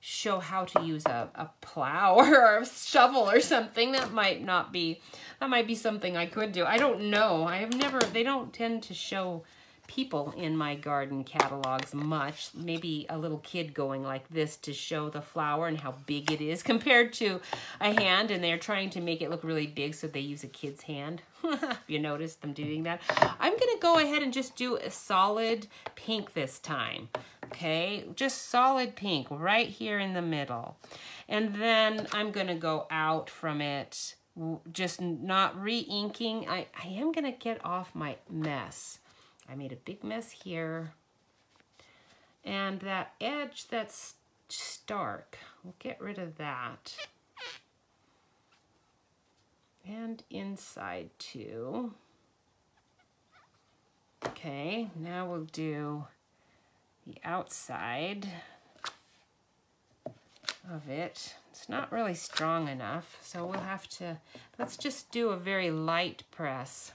show how to use a, a plow or a shovel or something. That might not be, that might be something I could do. I don't know. I have never, they don't tend to show people in my garden catalogs much. Maybe a little kid going like this to show the flower and how big it is compared to a hand and they're trying to make it look really big so they use a kid's hand. you noticed them doing that? I'm gonna go ahead and just do a solid pink this time. Okay, just solid pink right here in the middle. And then I'm gonna go out from it just not re-inking. I, I am gonna get off my mess. I made a big mess here. And that edge that's stark, we'll get rid of that. And inside too. Okay, now we'll do the outside of it. It's not really strong enough, so we'll have to, let's just do a very light press.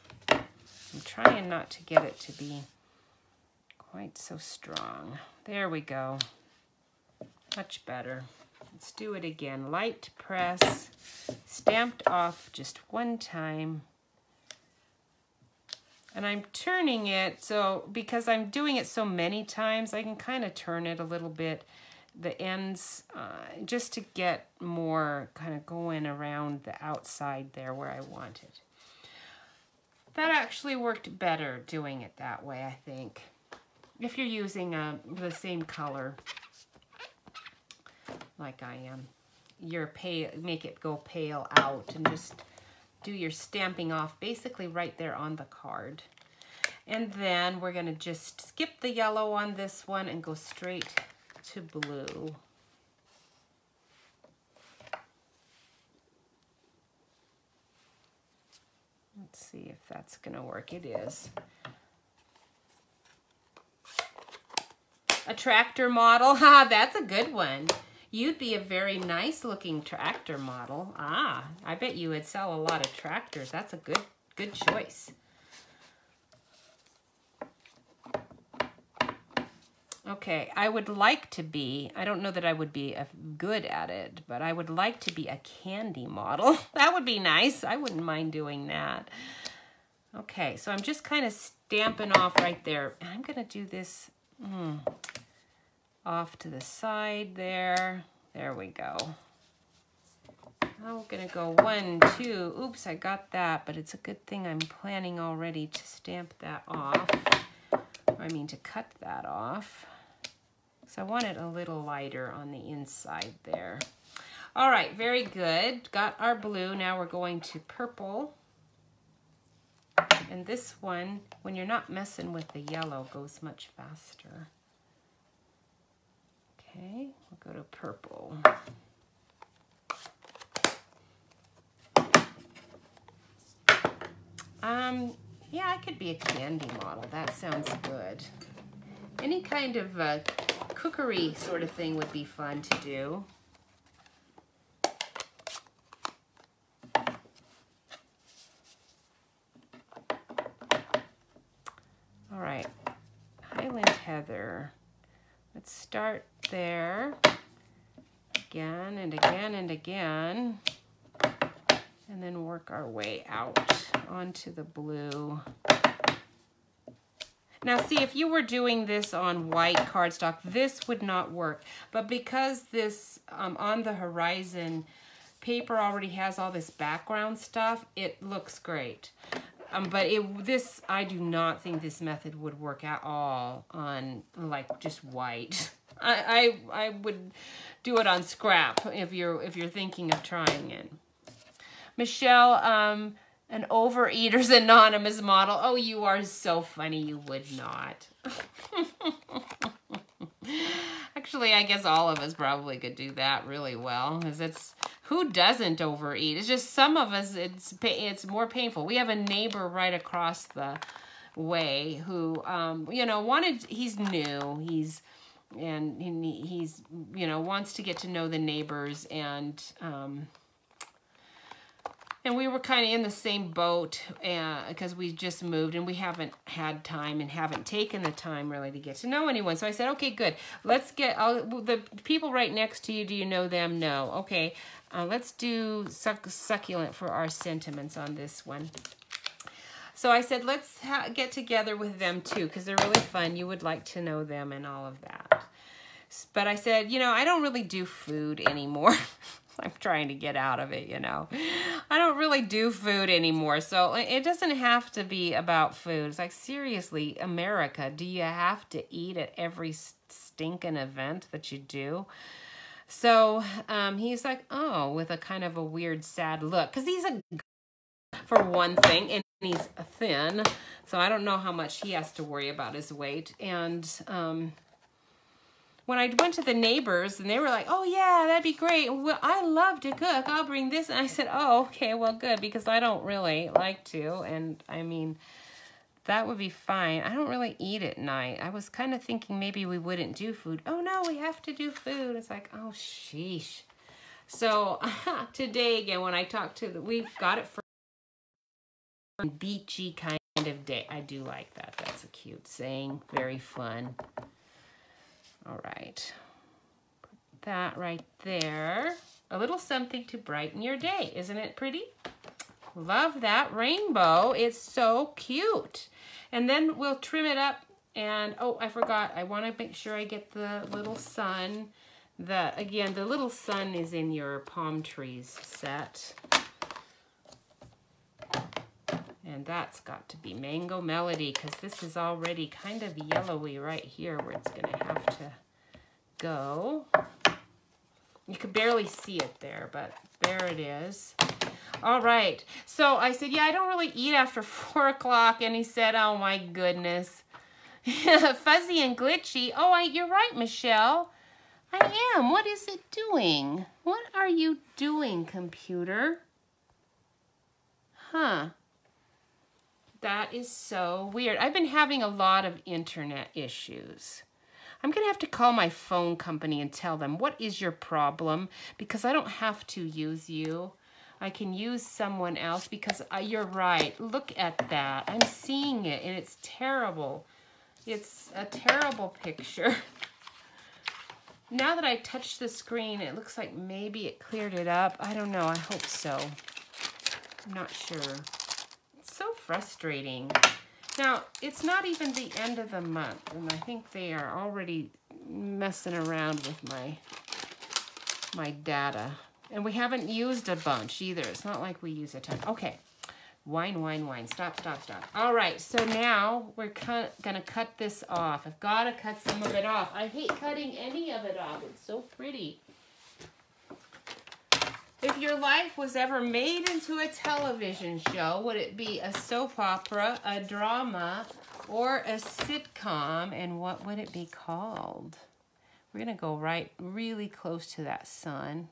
I'm trying not to get it to be quite so strong. There we go. Much better. Let's do it again. Light press, stamped off just one time. And I'm turning it, so because I'm doing it so many times, I can kind of turn it a little bit, the ends, uh, just to get more kind of going around the outside there where I want it. That actually worked better doing it that way, I think. If you're using uh, the same color like I am, your pale, make it go pale out and just do your stamping off basically right there on the card. And then we're gonna just skip the yellow on this one and go straight to blue. Let's see if that's gonna work. It is. A tractor model, ha, that's a good one. You'd be a very nice looking tractor model. Ah, I bet you would sell a lot of tractors. That's a good, good choice. Okay, I would like to be, I don't know that I would be good at it, but I would like to be a candy model. that would be nice. I wouldn't mind doing that. Okay, so I'm just kind of stamping off right there. I'm going to do this mm, off to the side there. There we go. I'm to go one, two. Oops, I got that, but it's a good thing I'm planning already to stamp that off. I mean to cut that off. So I want it a little lighter on the inside there. All right, very good. Got our blue. Now we're going to purple. And this one, when you're not messing with the yellow, goes much faster. Okay, we'll go to purple. Um, yeah, I could be a candy model. That sounds good. Any kind of uh, cookery sort of thing would be fun to do. All right, Start there. again and again and again. And then work our way out onto the blue. Now see, if you were doing this on white cardstock, this would not work. But because this um, on the horizon paper already has all this background stuff, it looks great. Um, but it, this, I do not think this method would work at all on like just white. I, I, I would do it on scrap if you're, if you're thinking of trying it. Michelle, um, an Overeaters Anonymous model. Oh, you are so funny. You would not. Actually, I guess all of us probably could do that really well. Because it's who doesn't overeat? It's just some of us. It's it's more painful. We have a neighbor right across the way who, um, you know, wanted. He's new. He's and he, he's you know wants to get to know the neighbors and. Um, and we were kind of in the same boat because uh, we just moved and we haven't had time and haven't taken the time really to get to know anyone. So I said, okay, good. Let's get I'll, the people right next to you. Do you know them? No. Okay. Uh, let's do suc succulent for our sentiments on this one. So I said, let's get together with them too because they're really fun. You would like to know them and all of that. But I said, you know, I don't really do food anymore. I'm trying to get out of it, you know. I don't really do food anymore, so it doesn't have to be about food. It's like, seriously, America, do you have to eat at every stinking event that you do? So um, he's like, oh, with a kind of a weird, sad look, because he's a for one thing, and he's thin, so I don't know how much he has to worry about his weight, and um, when I went to the neighbors and they were like, oh yeah, that'd be great. Well, I love to cook. I'll bring this. And I said, oh, okay, well, good, because I don't really like to. And I mean, that would be fine. I don't really eat at night. I was kind of thinking maybe we wouldn't do food. Oh no, we have to do food. It's like, oh, sheesh. So today again, when I talked to the, we've got it for beachy kind of day. I do like that. That's a cute saying. Very fun. All right, put that right there. A little something to brighten your day. Isn't it pretty? Love that rainbow. It's so cute. And then we'll trim it up and, oh, I forgot. I want to make sure I get the little sun. The Again, the little sun is in your palm trees set. And that's got to be Mango Melody because this is already kind of yellowy right here where it's going to have to go. You can barely see it there, but there it is. All right. So I said, yeah, I don't really eat after 4 o'clock. And he said, oh, my goodness. Fuzzy and glitchy. Oh, I, you're right, Michelle. I am. What is it doing? What are you doing, computer? Huh. That is so weird. I've been having a lot of internet issues. I'm going to have to call my phone company and tell them, what is your problem? Because I don't have to use you. I can use someone else because uh, you're right. Look at that. I'm seeing it and it's terrible. It's a terrible picture. now that I touched the screen, it looks like maybe it cleared it up. I don't know. I hope so. I'm not sure so frustrating. Now, it's not even the end of the month, and I think they are already messing around with my, my data. And we haven't used a bunch either. It's not like we use a ton. Okay. Wine, wine, wine. Stop, stop, stop. All right, so now we're gonna cut this off. I've gotta cut some of it off. I hate cutting any of it off. It's so pretty. If your life was ever made into a television show, would it be a soap opera, a drama, or a sitcom? And what would it be called? We're going to go right really close to that sun.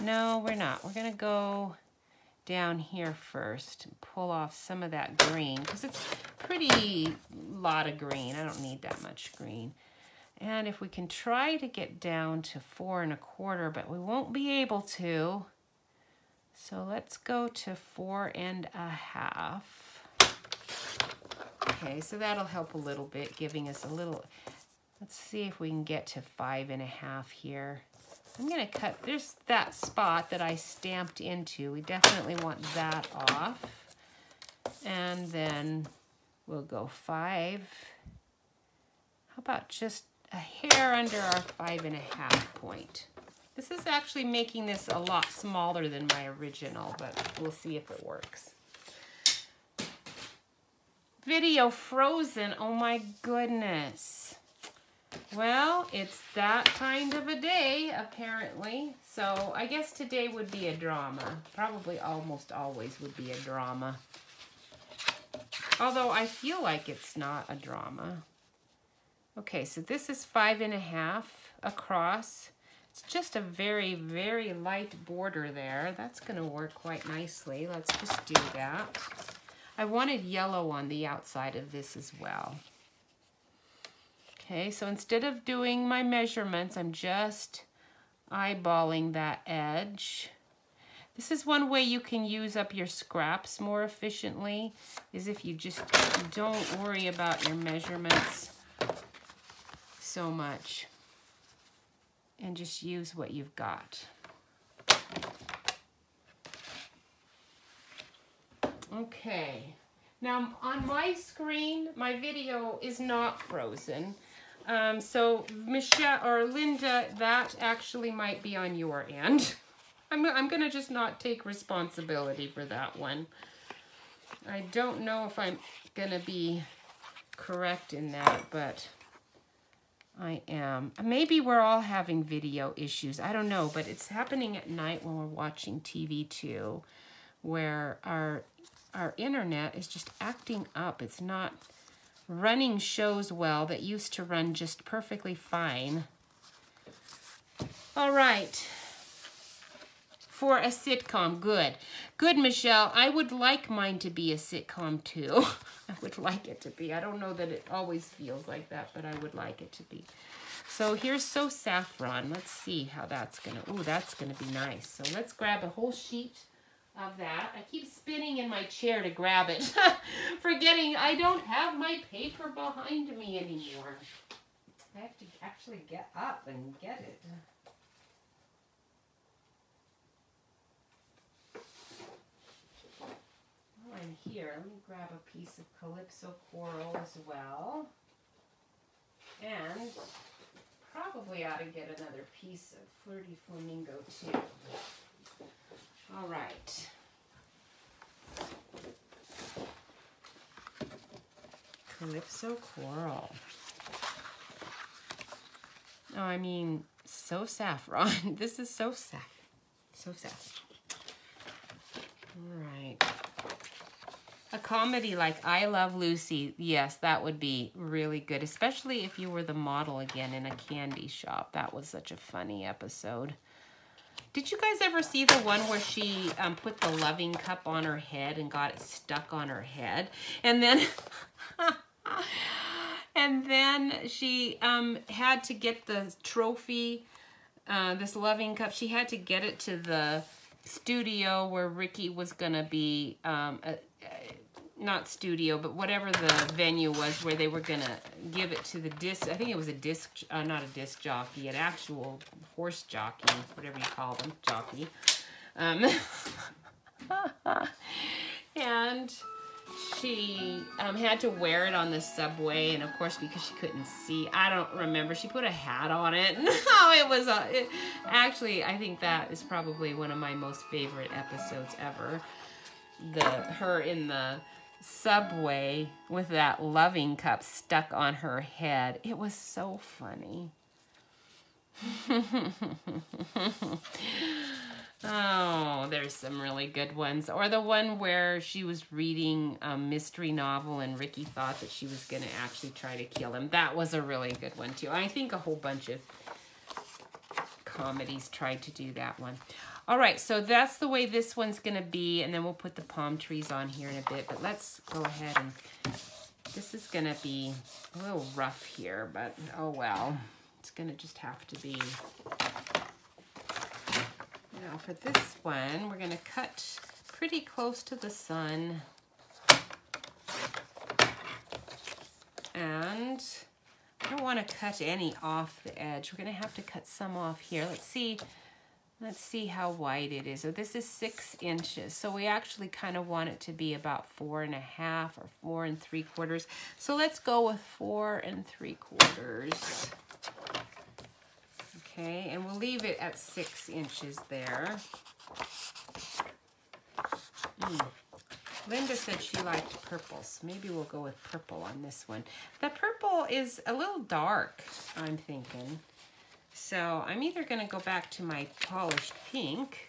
No, we're not. We're going to go down here first and pull off some of that green because it's pretty lot of green. I don't need that much green. And if we can try to get down to four and a quarter, but we won't be able to. So let's go to four and a half. Okay, so that'll help a little bit, giving us a little, let's see if we can get to five and a half here. I'm gonna cut, there's that spot that I stamped into. We definitely want that off. And then we'll go five. How about just a hair under our five and a half point? This is actually making this a lot smaller than my original, but we'll see if it works. Video frozen, oh my goodness. Well, it's that kind of a day, apparently. So I guess today would be a drama. Probably almost always would be a drama. Although I feel like it's not a drama. Okay, so this is five and a half across. It's just a very, very light border there. That's gonna work quite nicely. Let's just do that. I wanted yellow on the outside of this as well. Okay, so instead of doing my measurements, I'm just eyeballing that edge. This is one way you can use up your scraps more efficiently, is if you just don't worry about your measurements so much and just use what you've got. Okay, now on my screen, my video is not frozen. Um, so Michelle or Linda, that actually might be on your end. I'm, I'm to just not take responsibility for that one. I don't know if I'm to be correct in that, but I am. Maybe we're all having video issues. I don't know, but it's happening at night when we're watching TV too, where our our internet is just acting up. It's not running shows well that used to run just perfectly fine. All right. For a sitcom, good. Good, Michelle. I would like mine to be a sitcom too. I would like it to be. I don't know that it always feels like that, but I would like it to be. So here's So Saffron. Let's see how that's going to, ooh, that's going to be nice. So let's grab a whole sheet of that. I keep spinning in my chair to grab it, forgetting I don't have my paper behind me anymore. I have to actually get up and get it. I'm here, let me grab a piece of Calypso Coral as well. And probably ought to get another piece of Flirty Flamingo too. All right. Calypso Coral. Oh, I mean, so saffron. this is so saff. So saff. All right. A comedy like I Love Lucy, yes, that would be really good, especially if you were the model again in a candy shop. That was such a funny episode. Did you guys ever see the one where she um, put the loving cup on her head and got it stuck on her head? And then... and then she um, had to get the trophy, uh, this loving cup. She had to get it to the studio where Ricky was going to be um, not studio, but whatever the venue was where they were going to give it to the disc. I think it was a disc, uh, not a disc jockey, an actual horse jockey, whatever you call them, jockey. Um, and she um, had to wear it on the subway, and of course, because she couldn't see, I don't remember. She put a hat on it. No, it was a, it, actually, I think that is probably one of my most favorite episodes ever. The her in the subway with that loving cup stuck on her head. It was so funny. oh, there's some really good ones. Or the one where she was reading a mystery novel and Ricky thought that she was going to actually try to kill him. That was a really good one too. I think a whole bunch of comedies tried to do that one. All right, so that's the way this one's gonna be, and then we'll put the palm trees on here in a bit, but let's go ahead and, this is gonna be a little rough here, but oh well. It's gonna just have to be. Now for this one, we're gonna cut pretty close to the sun. And I don't want to cut any off the edge. We're to have to cut some off here. Let's see. Let's see how wide it is. So this is six inches. So we actually kind of want it to be about four and a half or four and three quarters. So let's go with four and three quarters. Okay, and we'll leave it at six inches there. Mm. Linda said she liked purples. Maybe we'll go with purple on this one. The purple is a little dark, I'm thinking. So I'm either going to go back to my polished pink.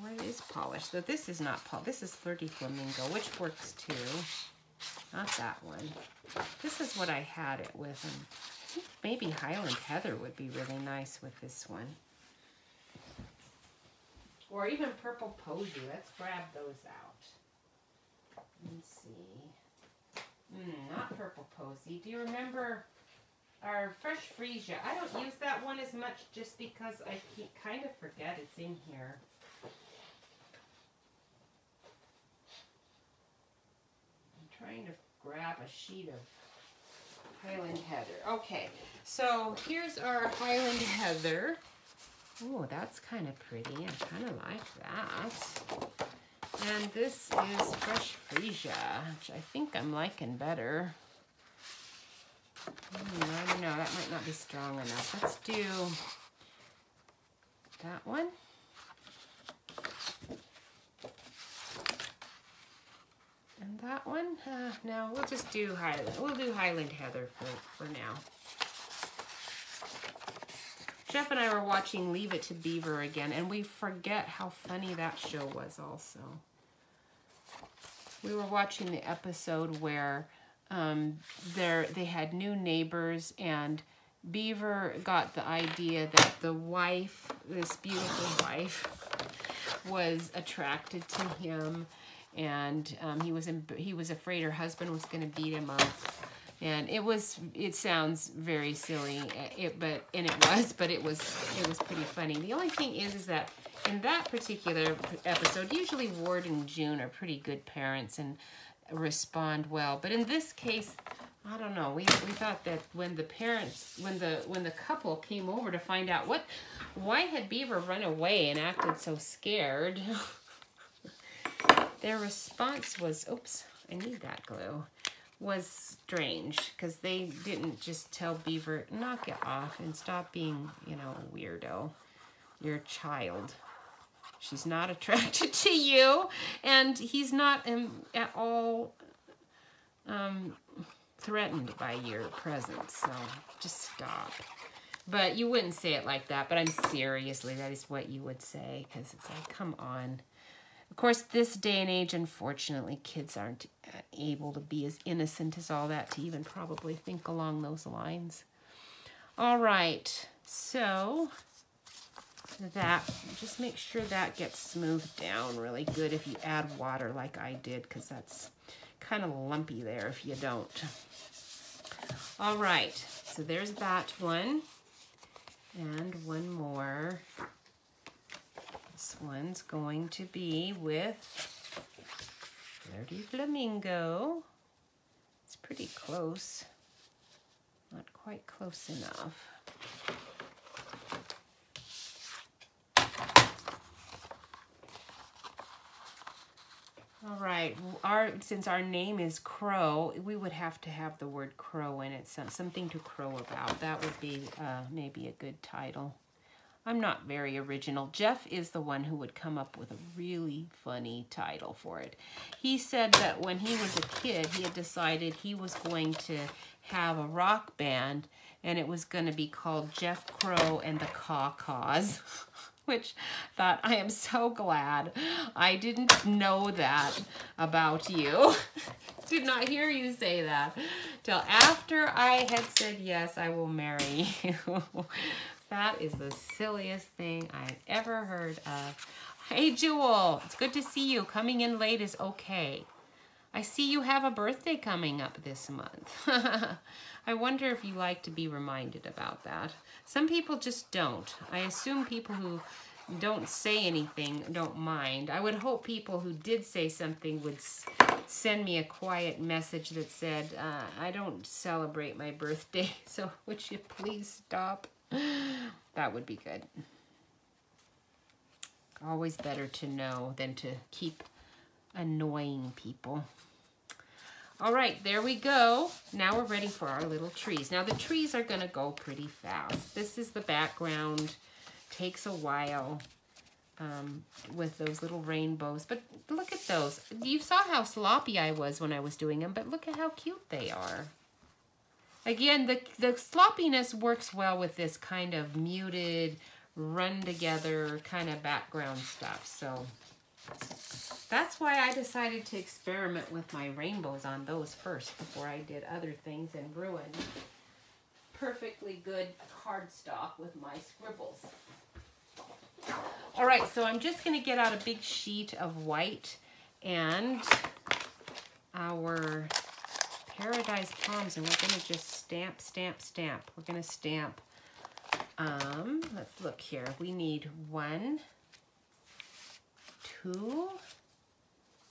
Where is polished? So this is not polished. This is Flirty Flamingo, which works too. Not that one. This is what I had it with. And maybe Highland Heather would be really nice with this one. Or even Purple Posy. Let's grab those out. Let's see. Mm, not Purple Posy. Do you remember our fresh freesia. I don't use that one as much just because I kind of forget it's in here. I'm trying to grab a sheet of Highland Heather. Okay, so here's our Highland Heather. Oh, that's kind of pretty. I kind of like that. And this is Fresh Freesia, which I think I'm liking better. I don't know, that might not be strong enough. Let's do that one. And that one, uh, no, we'll just do Highland. We'll do Highland Heather for, for now. Jeff and I were watching Leave It to Beaver again, and we forget how funny that show was also. We were watching the episode where um, there they had new neighbors and Beaver got the idea that the wife, this beautiful wife, was attracted to him, and um, he was in, he was afraid her husband was going to beat him up, and it was it sounds very silly, eh, it but and it was, but it was it was pretty funny. The only thing is, is that in that particular episode, usually Ward and June are pretty good parents and respond well. But in this case, I don't know. We, we thought that when the parents, when the when the couple came over to find out what, why had Beaver run away and acted so scared, their response was, oops, I need that glue, was strange because they didn't just tell Beaver, knock it off and stop being, you know, weirdo. You're child. She's not attracted to you, and he's not um, at all um, threatened by your presence. So just stop. But you wouldn't say it like that. But I'm seriously, that is what you would say because it's like, come on. Of course, this day and age, unfortunately, kids aren't able to be as innocent as all that to even probably think along those lines. All right, so that, just make sure that gets smoothed down really good if you add water like I did, because that's kind of lumpy there if you don't. All right, so there's that one. And one more. This one's going to be with Flirty Flamingo. It's pretty close. Not quite close enough. All right. Our since our name is Crow, we would have to have the word crow in it. something to crow about. That would be uh, maybe a good title. I'm not very original. Jeff is the one who would come up with a really funny title for it. He said that when he was a kid, he had decided he was going to have a rock band and it was going to be called Jeff Crow and the Caw Caws. which thought, I am so glad I didn't know that about you. Did not hear you say that till after I had said, yes, I will marry you. that is the silliest thing I've ever heard of. Hey, Jewel, it's good to see you. Coming in late is okay. I see you have a birthday coming up this month. I wonder if you like to be reminded about that. Some people just don't. I assume people who don't say anything don't mind. I would hope people who did say something would send me a quiet message that said, uh, I don't celebrate my birthday, so would you please stop? That would be good. Always better to know than to keep annoying people. All right, there we go. Now we're ready for our little trees. Now the trees are gonna go pretty fast. This is the background, takes a while um, with those little rainbows. But look at those. You saw how sloppy I was when I was doing them, but look at how cute they are. Again, the, the sloppiness works well with this kind of muted, run together kind of background stuff. So that's why I decided to experiment with my rainbows on those first before I did other things and ruined perfectly good cardstock with my scribbles. All right, so I'm just gonna get out a big sheet of white and our Paradise Palms and we're gonna just stamp, stamp, stamp. We're gonna stamp, um, let's look here. We need one, two,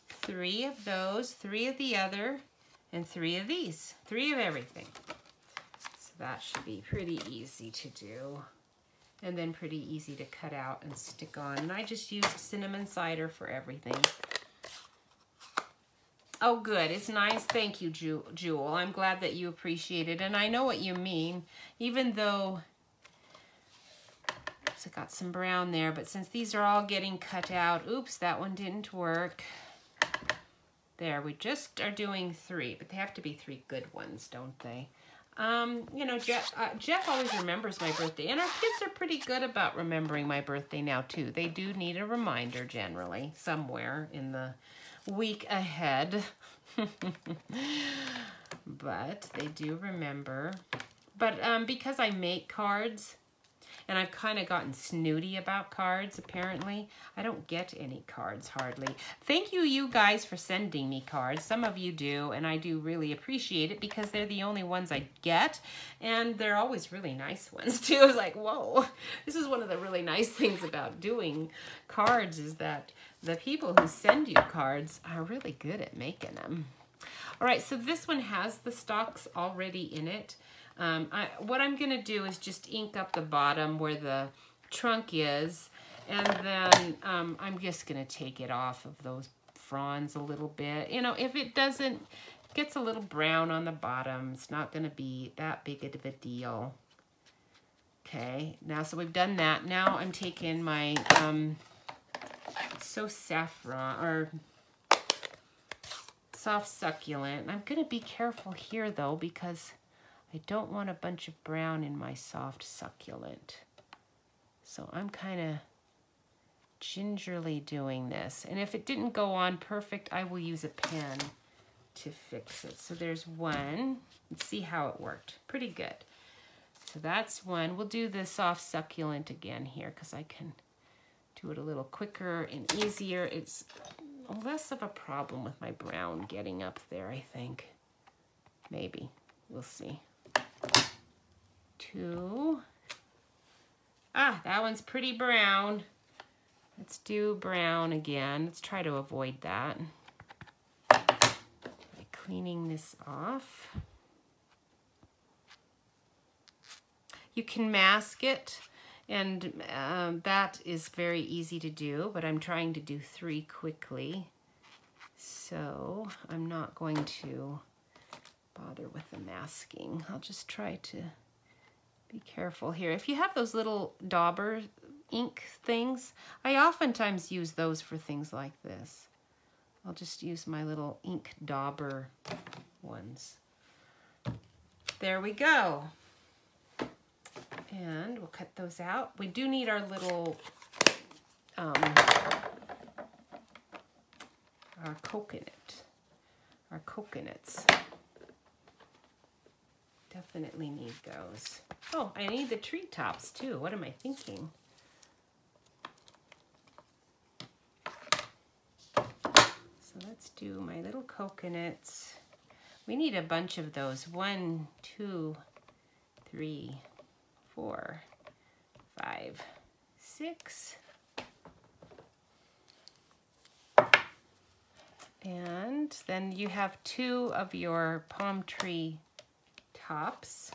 three of those, three of the other, and three of these, three of everything. So that should be pretty easy to do. And then pretty easy to cut out and stick on. And I just used cinnamon cider for everything. Oh, good. It's nice. Thank you, Jewel. I'm glad that you appreciate it. And I know what you mean. Even though I got some brown there, but since these are all getting cut out, oops, that one didn't work. There, we just are doing three, but they have to be three good ones, don't they? Um, you know, Jeff, uh, Jeff always remembers my birthday, and our kids are pretty good about remembering my birthday now, too. They do need a reminder, generally, somewhere in the week ahead. but they do remember. But um, because I make cards, and I've kind of gotten snooty about cards, apparently. I don't get any cards, hardly. Thank you, you guys, for sending me cards. Some of you do, and I do really appreciate it because they're the only ones I get, and they're always really nice ones, too. I was like, whoa, this is one of the really nice things about doing cards is that the people who send you cards are really good at making them. All right, so this one has the stocks already in it. Um, I, what I'm going to do is just ink up the bottom where the trunk is, and then um, I'm just going to take it off of those fronds a little bit. You know, if it doesn't, gets a little brown on the bottom, it's not going to be that big of a deal. Okay, now so we've done that. Now I'm taking my um, So Saffron, or Soft Succulent. I'm going to be careful here though because I don't want a bunch of brown in my soft succulent. So I'm kind of gingerly doing this. And if it didn't go on perfect, I will use a pen to fix it. So there's one. Let's see how it worked. Pretty good. So that's one. We'll do the soft succulent again here because I can do it a little quicker and easier. It's oh, less of a problem with my brown getting up there, I think. Maybe. We'll see two. Ah, that one's pretty brown. Let's do brown again. Let's try to avoid that. By cleaning this off. You can mask it, and um, that is very easy to do, but I'm trying to do three quickly. So I'm not going to bother with the masking. I'll just try to be careful here. If you have those little dauber ink things, I oftentimes use those for things like this. I'll just use my little ink dauber ones. There we go. And we'll cut those out. We do need our little um, our coconut, our coconuts. Definitely need those. Oh, I need the treetops too. What am I thinking? So let's do my little coconuts. We need a bunch of those. One, two, three, four, five, six. And And then you have two of your palm tree tops.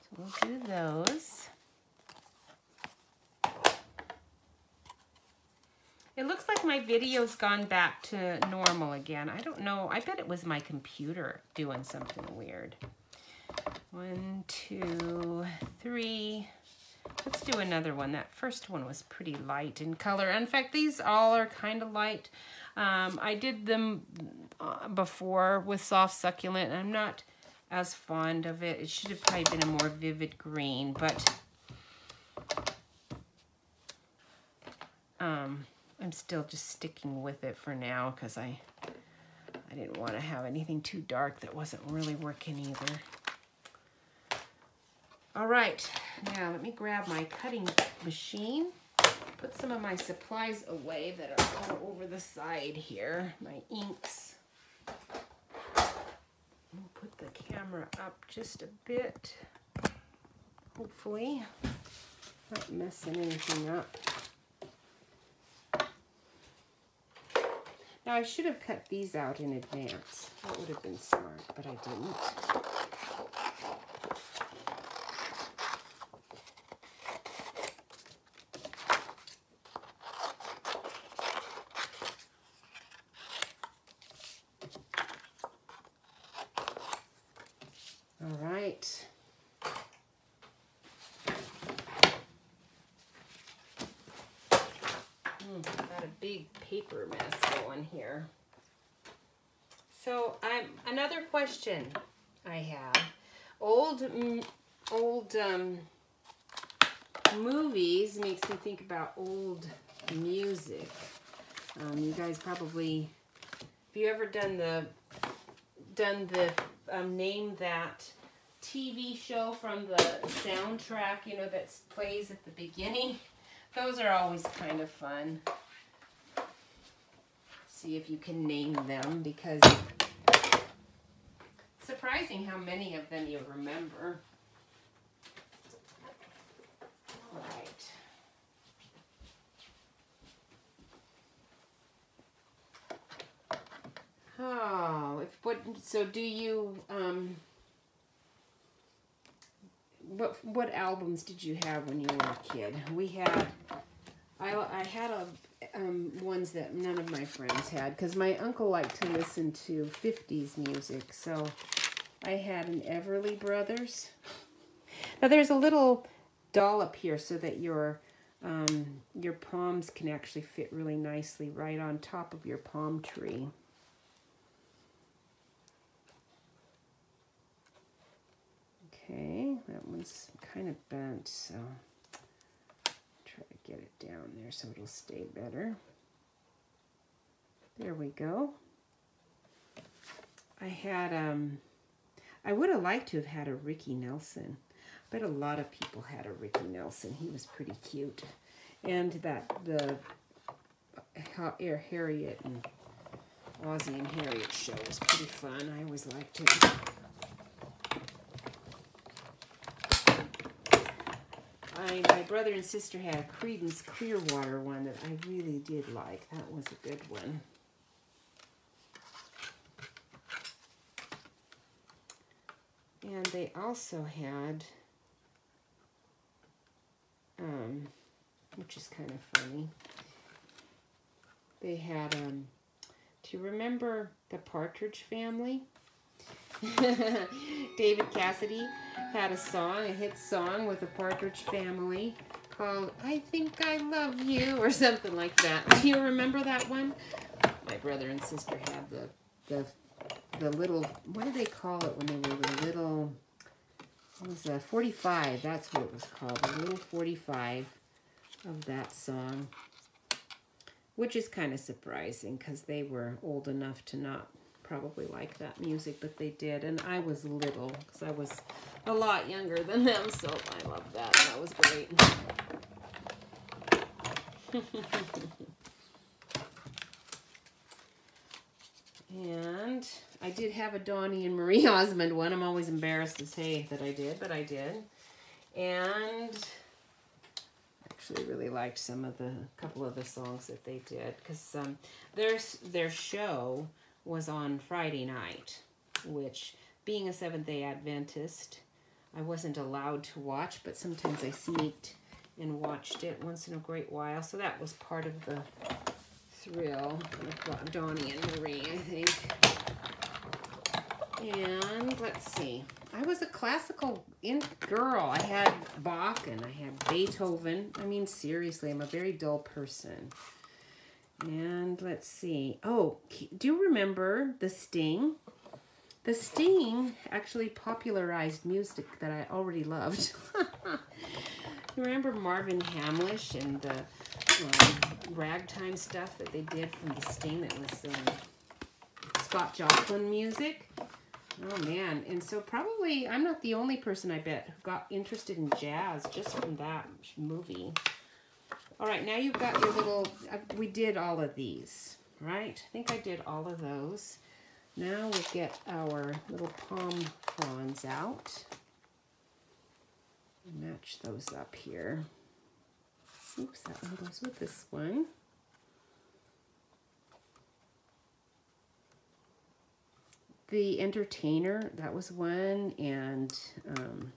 So we'll do those. It looks like my video's gone back to normal again. I don't know. I bet it was my computer doing something weird. One, two, three. Let's do another one. That first one was pretty light in color. In fact, these all are kind of light. Um, I did them uh, before with soft succulent. I'm not as fond of it. It should have probably been a more vivid green, but um, I'm still just sticking with it for now because I, I didn't want to have anything too dark that wasn't really working either. All right, now let me grab my cutting machine, put some of my supplies away that are all over the side here, my inks. Camera up just a bit, hopefully, not messing anything up. Now I should have cut these out in advance. That would have been smart, but I didn't. question I have. Old, old um, movies makes me think about old music. Um, you guys probably, have you ever done the, done the, um, name that TV show from the soundtrack, you know, that plays at the beginning? Those are always kind of fun. See if you can name them because surprising how many of them you remember. All right. Oh, if what? So do you? Um, what what albums did you have when you were a kid? We had. I I had a um, ones that none of my friends had because my uncle liked to listen to 50s music. So I had an Everly Brothers. Now there's a little dollop here so that your um, your palms can actually fit really nicely right on top of your palm tree. Okay, that one's kind of bent, so try to get it down there so it'll stay better. There we go. I had um, I would have liked to have had a Ricky Nelson. but a lot of people had a Ricky Nelson. He was pretty cute. And that, the Air Harriet and Ozzie and Harriet show was pretty fun. I always liked it. I, my brother and sister had a Creedence Clearwater one that I really did like. That was a good one. And they also had, um, which is kind of funny, they had, um, do you remember the Partridge Family? David Cassidy had a song, a hit song with the Partridge Family called I Think I Love You or something like that. Do you remember that one? My brother and sister had the, the the little, what do they call it when they were the little, what was that, 45, that's what it was called, the little 45 of that song, which is kind of surprising because they were old enough to not probably like that music, but they did, and I was little because I was a lot younger than them, so I love that. That was great. And I did have a Donny and Marie Osmond one. I'm always embarrassed to say that I did, but I did. And actually really liked some of the couple of the songs that they did because um, their their show was on Friday night, which being a Seventh day Adventist, I wasn't allowed to watch, but sometimes I sneaked and watched it once in a great while. So that was part of the thrill of Donny and Marie, I think. And let's see. I was a classical in girl. I had Bach and I had Beethoven. I mean, seriously, I'm a very dull person. And let's see. Oh, do you remember The Sting? The Sting actually popularized music that I already loved. you remember Marvin Hamlisch and the um, ragtime stuff that they did from The Sting that was um, Scott Joplin music? Oh man, and so probably I'm not the only person I bet who got interested in jazz just from that movie. All right, now you've got your little, uh, we did all of these, right? I think I did all of those. Now we get our little palm fronds out. Match those up here. Oops, that one goes with this one. The Entertainer, that was one, and um,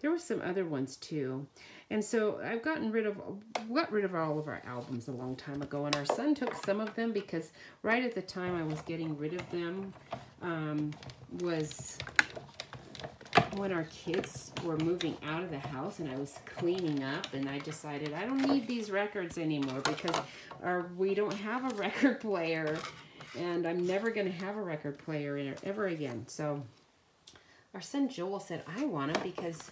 there were some other ones too. And so I've gotten rid of, got rid of all of our albums a long time ago, and our son took some of them because right at the time I was getting rid of them um, was when our kids were moving out of the house and I was cleaning up and I decided I don't need these records anymore because our, we don't have a record player and I'm never going to have a record player in it ever again. So our son Joel said, I want them because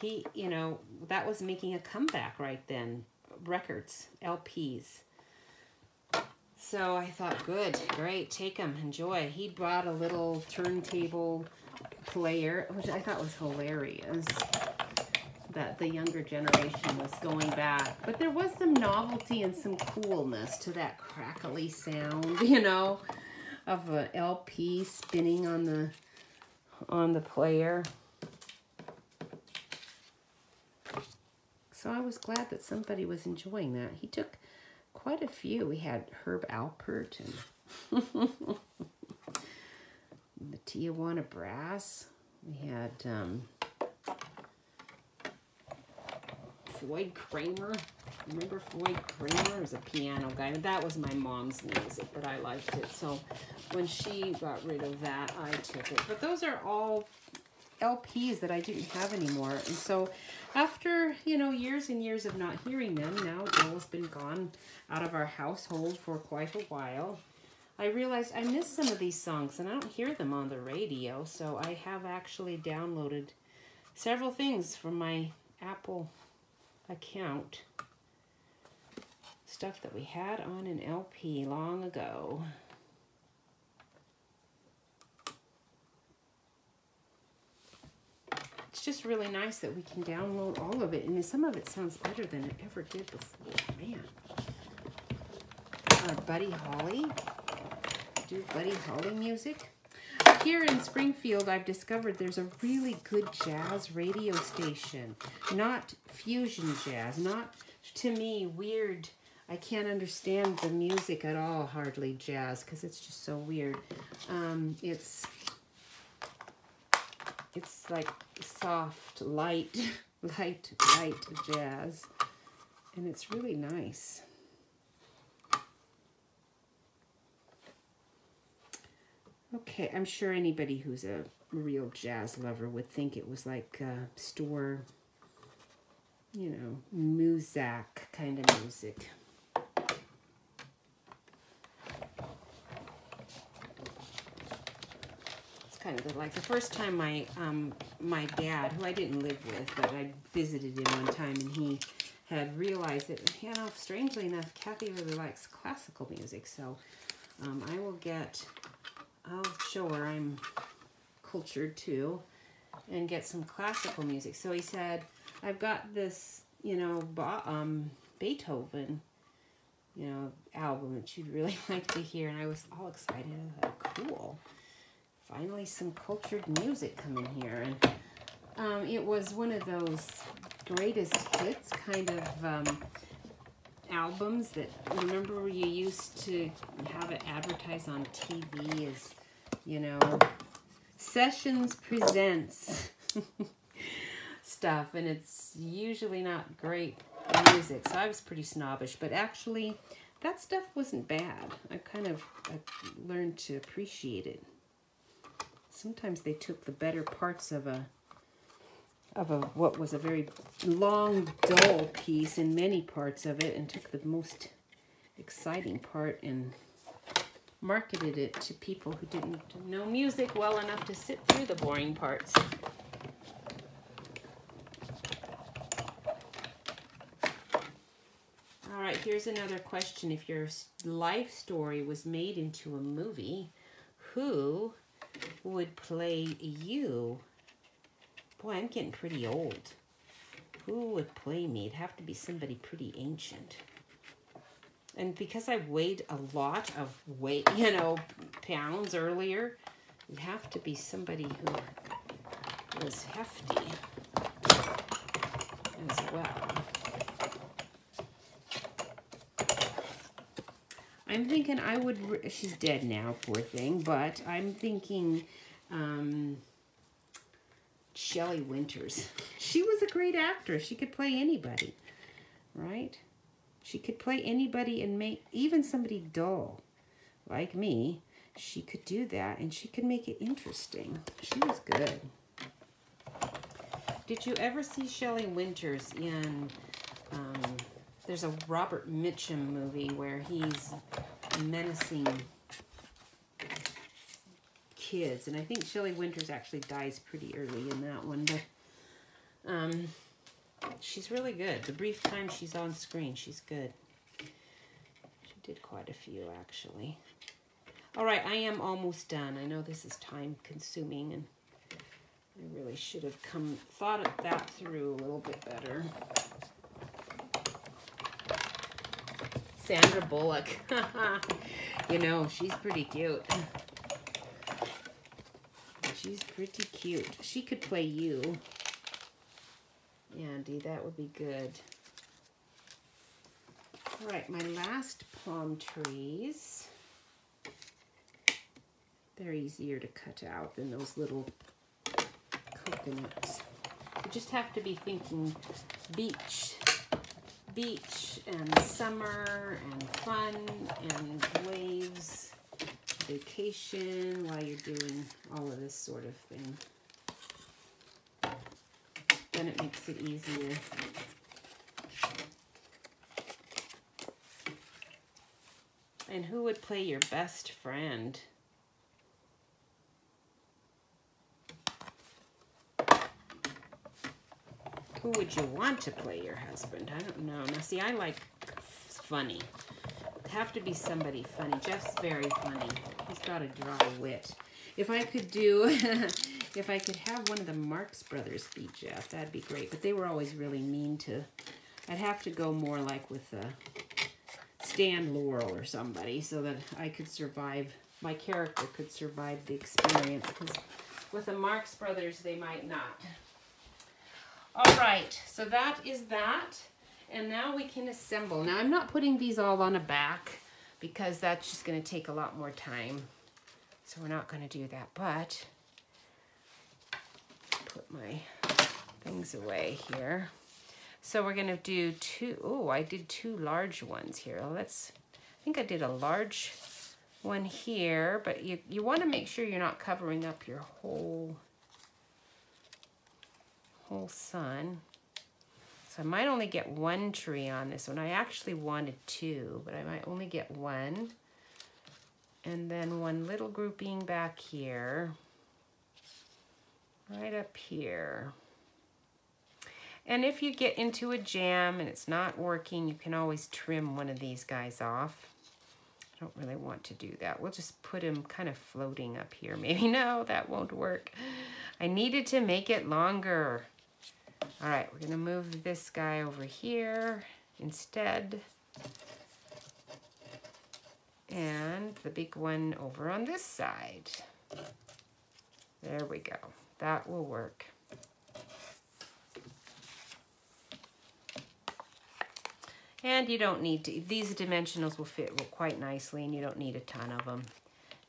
he, you know, that was making a comeback right then. Records, LPs. So I thought, good, great, take him, enjoy. He brought a little turntable player, which I thought was hilarious that the younger generation was going back. But there was some novelty and some coolness to that crackly sound, you know, of an LP spinning on the on the player. So I was glad that somebody was enjoying that. He took quite a few. We had Herb Alpert and the Tijuana Brass. We had um, Floyd Cramer. Remember Floyd Cramer was a piano guy. That was my mom's music, but I liked it. So when she got rid of that, I took it. But those are all LPs that I didn't have anymore. And so after, you know, years and years of not hearing them, now Joel's been gone out of our household for quite a while. I realized I miss some of these songs and I don't hear them on the radio. So I have actually downloaded several things from my Apple account. Stuff that we had on an LP long ago. It's just really nice that we can download all of it. And some of it sounds better than it ever did before. Man. Buddy Holly. Do Buddy Holly music here in Springfield, I've discovered there's a really good jazz radio station. Not fusion jazz, not, to me, weird. I can't understand the music at all, hardly jazz, because it's just so weird. Um, it's, it's like soft, light, light, light jazz. And it's really nice. Okay, I'm sure anybody who's a real jazz lover would think it was like store, you know, Muzak kind of music. Kind of like the first time my um, my dad, who I didn't live with, but I visited him one time, and he had realized that, you know, strangely enough, Kathy really likes classical music, so um, I will get I'll show her I'm cultured too and get some classical music. So he said, I've got this, you know, um, Beethoven, you know, album that you'd really like to hear. And I was all excited. I cool. Finally some cultured music coming here. And um, it was one of those greatest hits kind of um, albums that remember you used to have it advertised on TV as, you know, Sessions Presents stuff, and it's usually not great music, so I was pretty snobbish, but actually that stuff wasn't bad. I kind of I learned to appreciate it. Sometimes they took the better parts of a of a what was a very long, dull piece in many parts of it and took the most exciting part and marketed it to people who didn't know music well enough to sit through the boring parts. All right, here's another question. If your life story was made into a movie, who would play you? Boy, I'm getting pretty old. Who would play me? It'd have to be somebody pretty ancient. And because I weighed a lot of weight, you know, pounds earlier, it'd have to be somebody who was hefty as well. I'm thinking I would, she's dead now, poor thing, but I'm thinking um, Shelley Winters. She was a great actress. She could play anybody, right? She could play anybody and make, even somebody dull, like me, she could do that and she could make it interesting. She was good. Did you ever see Shelley Winters in um, there's a Robert Mitchum movie where he's menacing kids. And I think Shelley Winters actually dies pretty early in that one. But um, she's really good. The brief time she's on screen, she's good. She did quite a few, actually. All right, I am almost done. I know this is time consuming and I really should have come thought of that through a little bit better. Sandra Bullock. you know, she's pretty cute. She's pretty cute. She could play you. Andy, that would be good. All right, my last palm trees. They're easier to cut out than those little coconuts. You just have to be thinking beach beach and summer and fun and waves, vacation while you're doing all of this sort of thing. Then it makes it easier. And who would play your best friend? Who would you want to play your husband? I don't know. Now, see, I like funny. It'd have to be somebody funny. Jeff's very funny. He's got a dry wit. If I could do, if I could have one of the Marx Brothers be Jeff, that'd be great. But they were always really mean to, I'd have to go more like with uh, Stan Laurel or somebody so that I could survive, my character could survive the experience. Because with the Marx Brothers, they might not. All right, so that is that. And now we can assemble. Now I'm not putting these all on a back because that's just gonna take a lot more time. So we're not gonna do that, but put my things away here. So we're gonna do two, oh, I did two large ones here. Let's, I think I did a large one here, but you, you wanna make sure you're not covering up your whole whole sun. So I might only get one tree on this one. I actually wanted two, but I might only get one. And then one little grouping back here. Right up here. And if you get into a jam and it's not working, you can always trim one of these guys off. I don't really want to do that. We'll just put him kind of floating up here. Maybe no, that won't work. I needed to make it longer. All right, we're gonna move this guy over here instead. And the big one over on this side. There we go. That will work. And you don't need to, these dimensionals will fit quite nicely and you don't need a ton of them.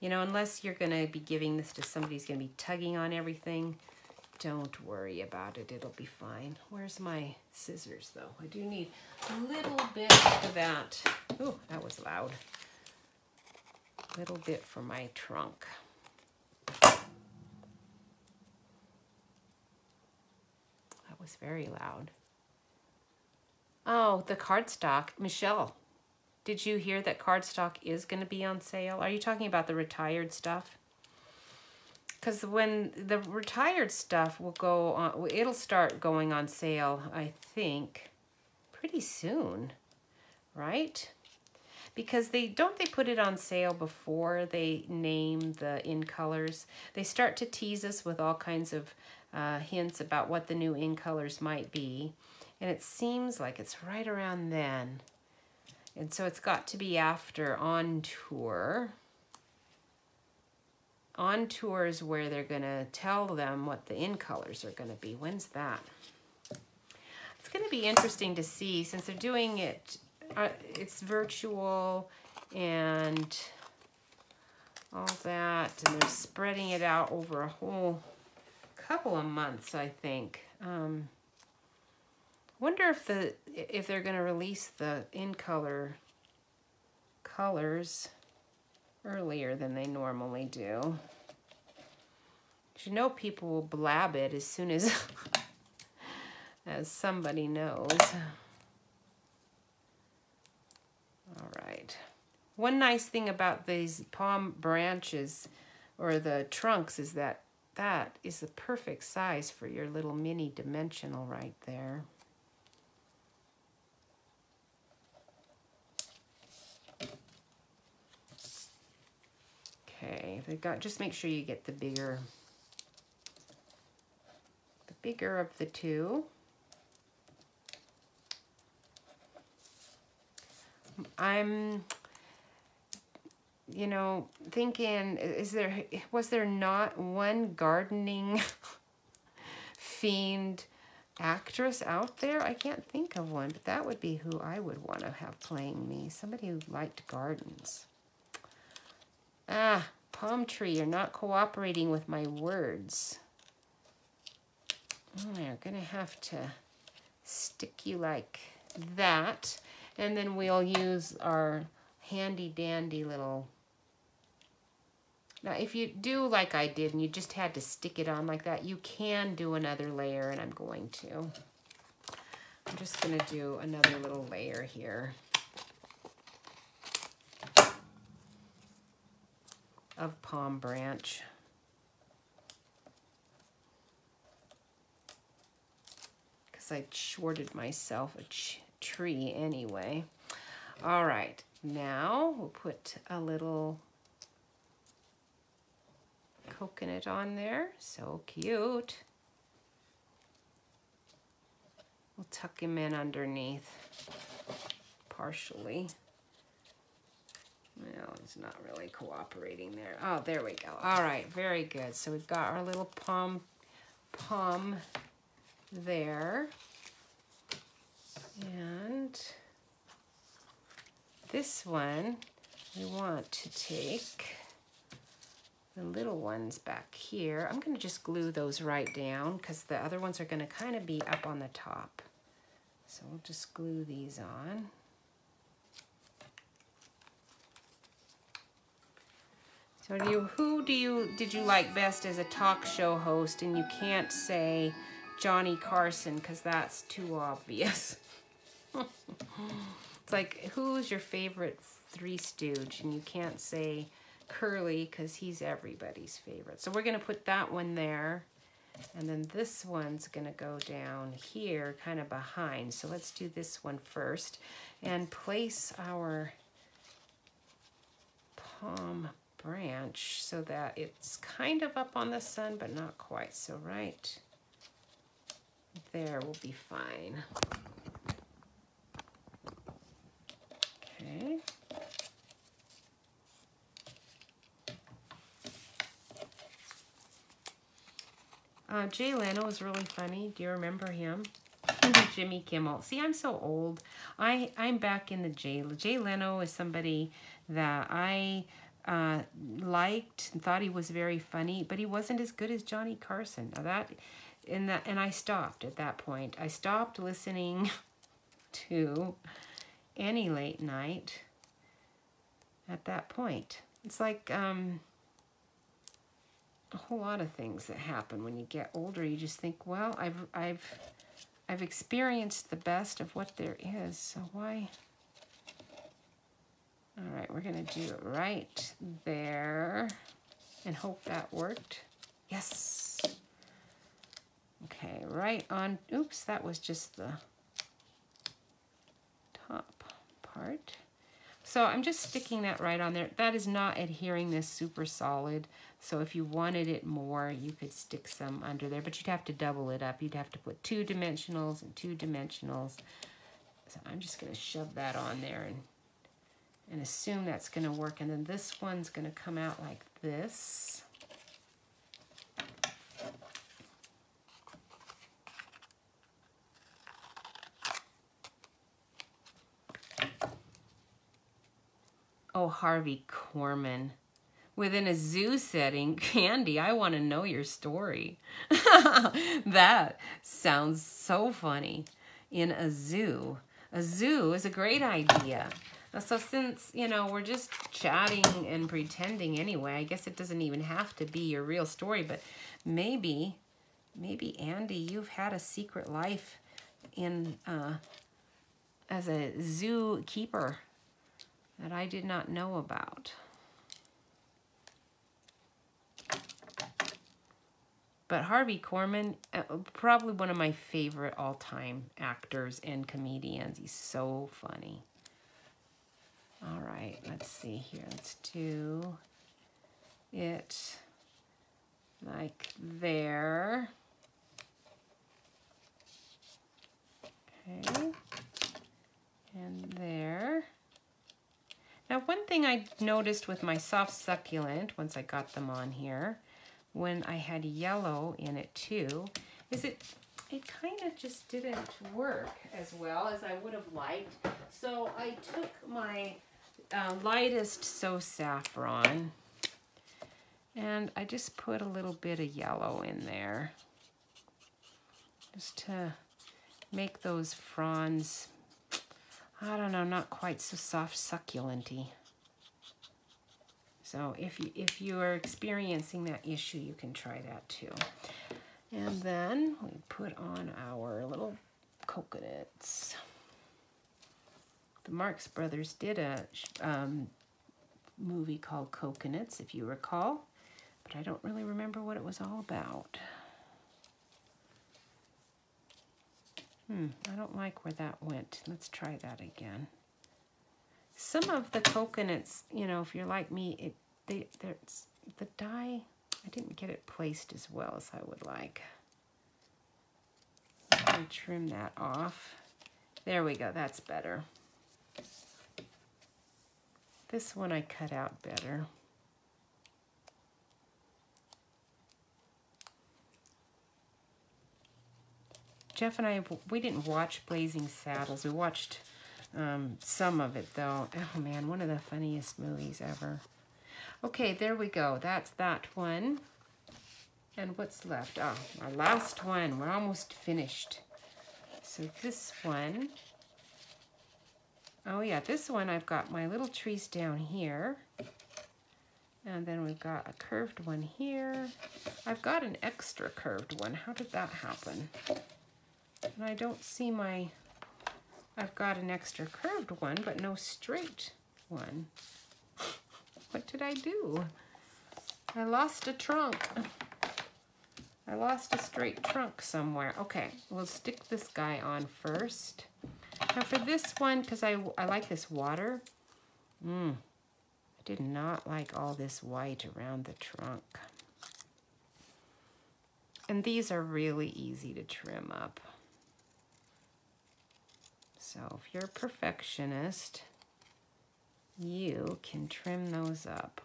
You know, unless you're to be giving this to somebody who's to be tugging on everything, don't worry about it. It'll be fine. Where's my scissors, though? I do need a little bit of that. Oh, that was loud. A little bit for my trunk. That was very loud. Oh, the cardstock. Michelle, did you hear that cardstock is going to be on sale? Are you talking about the retired stuff? Because when the retired stuff will go on, it'll start going on sale, I think, pretty soon, right? Because they, don't they put it on sale before they name the in colors? They start to tease us with all kinds of uh, hints about what the new in colors might be. And it seems like it's right around then. And so it's got to be after On Tour. On Tour is where they're going to tell them what the in colors are going to be. When's that? It's going to be interesting to see since they're doing it, uh, it's virtual and all that. And they're spreading it out over a whole couple of months, I think. Um, Wonder if the if they're going to release the in color colors earlier than they normally do. You know people will blab it as soon as as somebody knows. All right. One nice thing about these palm branches or the trunks is that that is the perfect size for your little mini dimensional right there. Okay, they've got just make sure you get the bigger the bigger of the two. I'm you know, thinking is there was there not one gardening fiend actress out there? I can't think of one, but that would be who I would want to have playing me. Somebody who liked gardens. Ah, palm tree, you're not cooperating with my words. I'm going to have to stick you like that. And then we'll use our handy dandy little... Now, if you do like I did and you just had to stick it on like that, you can do another layer, and I'm going to. I'm just going to do another little layer here. Of palm branch. Because I shorted myself a tree anyway. All right, now we'll put a little coconut on there. So cute. We'll tuck him in underneath partially. Well, it's not really cooperating there. Oh, there we go. All right, very good. So we've got our little palm, palm there. And this one, we want to take the little ones back here. I'm going to just glue those right down because the other ones are going to kind of be up on the top. So we'll just glue these on. So do you, who do you, did you like best as a talk show host? And you can't say Johnny Carson because that's too obvious. it's like, who's your favorite Three Stooge? And you can't say Curly because he's everybody's favorite. So we're going to put that one there. And then this one's going to go down here, kind of behind. So let's do this one first. And place our palm branch so that it's kind of up on the sun, but not quite. So right there will be fine. Okay. Uh, Jay Leno was really funny. Do you remember him? Jimmy Kimmel. See, I'm so old. I, I'm back in the Jay. Jay Leno is somebody that I uh, liked and thought he was very funny, but he wasn't as good as Johnny Carson. Now that, and that, and I stopped at that point. I stopped listening to any late night at that point. It's like um, a whole lot of things that happen when you get older. You just think, well, I've, I've, I've experienced the best of what there is, so why? All right, we're gonna do it right there and hope that worked. Yes. Okay, right on, oops, that was just the top part. So I'm just sticking that right on there. That is not adhering this super solid. So if you wanted it more, you could stick some under there, but you'd have to double it up. You'd have to put two dimensionals and two dimensionals. So I'm just gonna shove that on there and, and assume that's gonna work. And then this one's gonna come out like this. Oh, Harvey Korman. Within a zoo setting, Candy, I want to know your story. that sounds so funny. In a zoo. A zoo is a great idea. So since, you know, we're just chatting and pretending anyway, I guess it doesn't even have to be your real story, but maybe, maybe Andy, you've had a secret life in, uh, as a zoo keeper that I did not know about. But Harvey Korman, uh, probably one of my favorite all-time actors and comedians. He's so funny. All right, let's see here. Let's do it like there. Okay, and there. Now, one thing I noticed with my soft succulent, once I got them on here, when I had yellow in it too, is it it kind of just didn't work as well as I would have liked. So I took my uh, lightest So Saffron and I just put a little bit of yellow in there just to make those fronds I don't know, not quite so soft succulenty. So if you, if you are experiencing that issue, you can try that too. And then we put on our little coconuts. The Marx Brothers did a um, movie called Cocoanuts, if you recall, but I don't really remember what it was all about. Hmm, I don't like where that went. Let's try that again. Some of the coconuts, you know, if you're like me, it they there's the dye, I didn't get it placed as well as I would like. Me trim that off. There we go, that's better. This one I cut out better. Jeff and I, we didn't watch Blazing Saddles. We watched um, some of it, though. Oh, man, one of the funniest movies ever. Okay, there we go. That's that one. And what's left? Oh, our last one. We're almost finished. So this one. Oh, yeah, this one I've got my little trees down here. And then we've got a curved one here. I've got an extra curved one. How did that happen? And I don't see my, I've got an extra curved one, but no straight one. what did I do? I lost a trunk. I lost a straight trunk somewhere. Okay, we'll stick this guy on first. Now for this one, because I, I like this water, mm, I did not like all this white around the trunk. And these are really easy to trim up. So if you're a perfectionist, you can trim those up.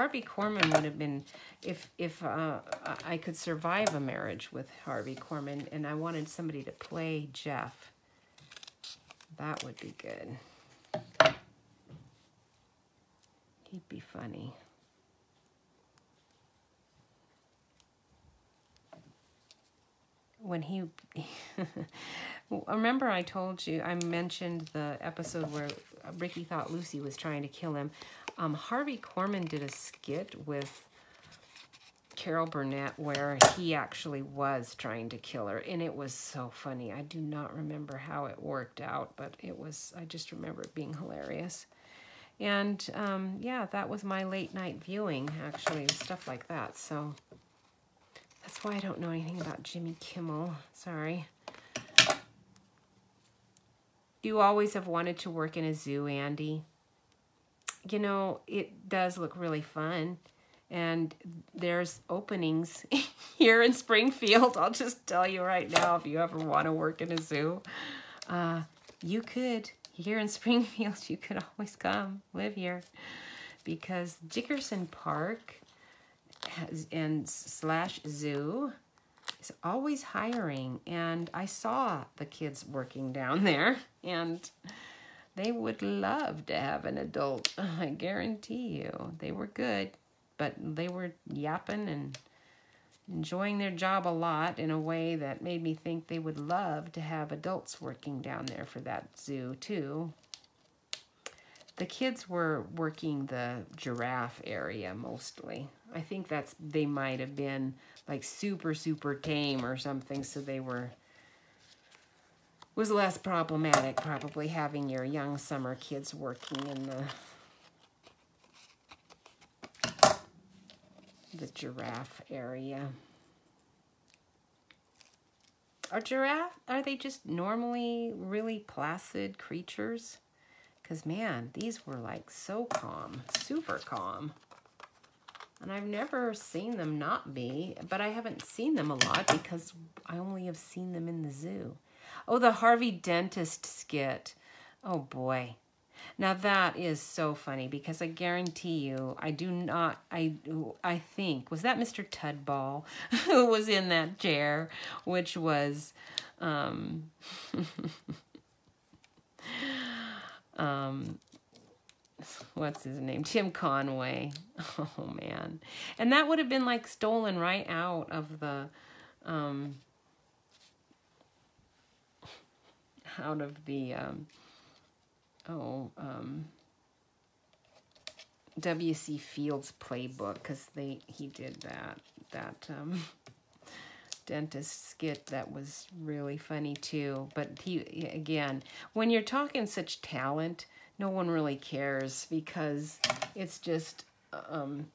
Harvey Korman would have been, if if uh, I could survive a marriage with Harvey Korman, and I wanted somebody to play Jeff, that would be good. He'd be funny. When he, remember I told you, I mentioned the episode where Ricky thought Lucy was trying to kill him. Um, Harvey Korman did a skit with Carol Burnett where he actually was trying to kill her, and it was so funny. I do not remember how it worked out, but it was, I just remember it being hilarious. And um, yeah, that was my late night viewing, actually, stuff like that. So that's why I don't know anything about Jimmy Kimmel. Sorry. You always have wanted to work in a zoo, Andy you know, it does look really fun. And there's openings here in Springfield. I'll just tell you right now, if you ever want to work in a zoo, uh, you could. Here in Springfield, you could always come live here because Dickerson Park has, and slash zoo is always hiring. And I saw the kids working down there and they would love to have an adult. I guarantee you. They were good, but they were yapping and enjoying their job a lot in a way that made me think they would love to have adults working down there for that zoo too. The kids were working the giraffe area mostly. I think that's they might have been like super super tame or something so they were was less problematic, probably having your young summer kids working in the the giraffe area. Are giraffe, are they just normally really placid creatures? Because man, these were like so calm, super calm. And I've never seen them not be, but I haven't seen them a lot because I only have seen them in the zoo. Oh, the Harvey Dentist skit. Oh, boy. Now that is so funny because I guarantee you, I do not, I, I think, was that Mr. Tudball who was in that chair, which was, um, um, what's his name? Tim Conway. Oh man. And that would have been like stolen right out of the, um, out of the, um, oh, um, W.C. Fields playbook because they he did that that um, dentist skit that was really funny too. But he again, when you're talking such talent, no one really cares because it's just um,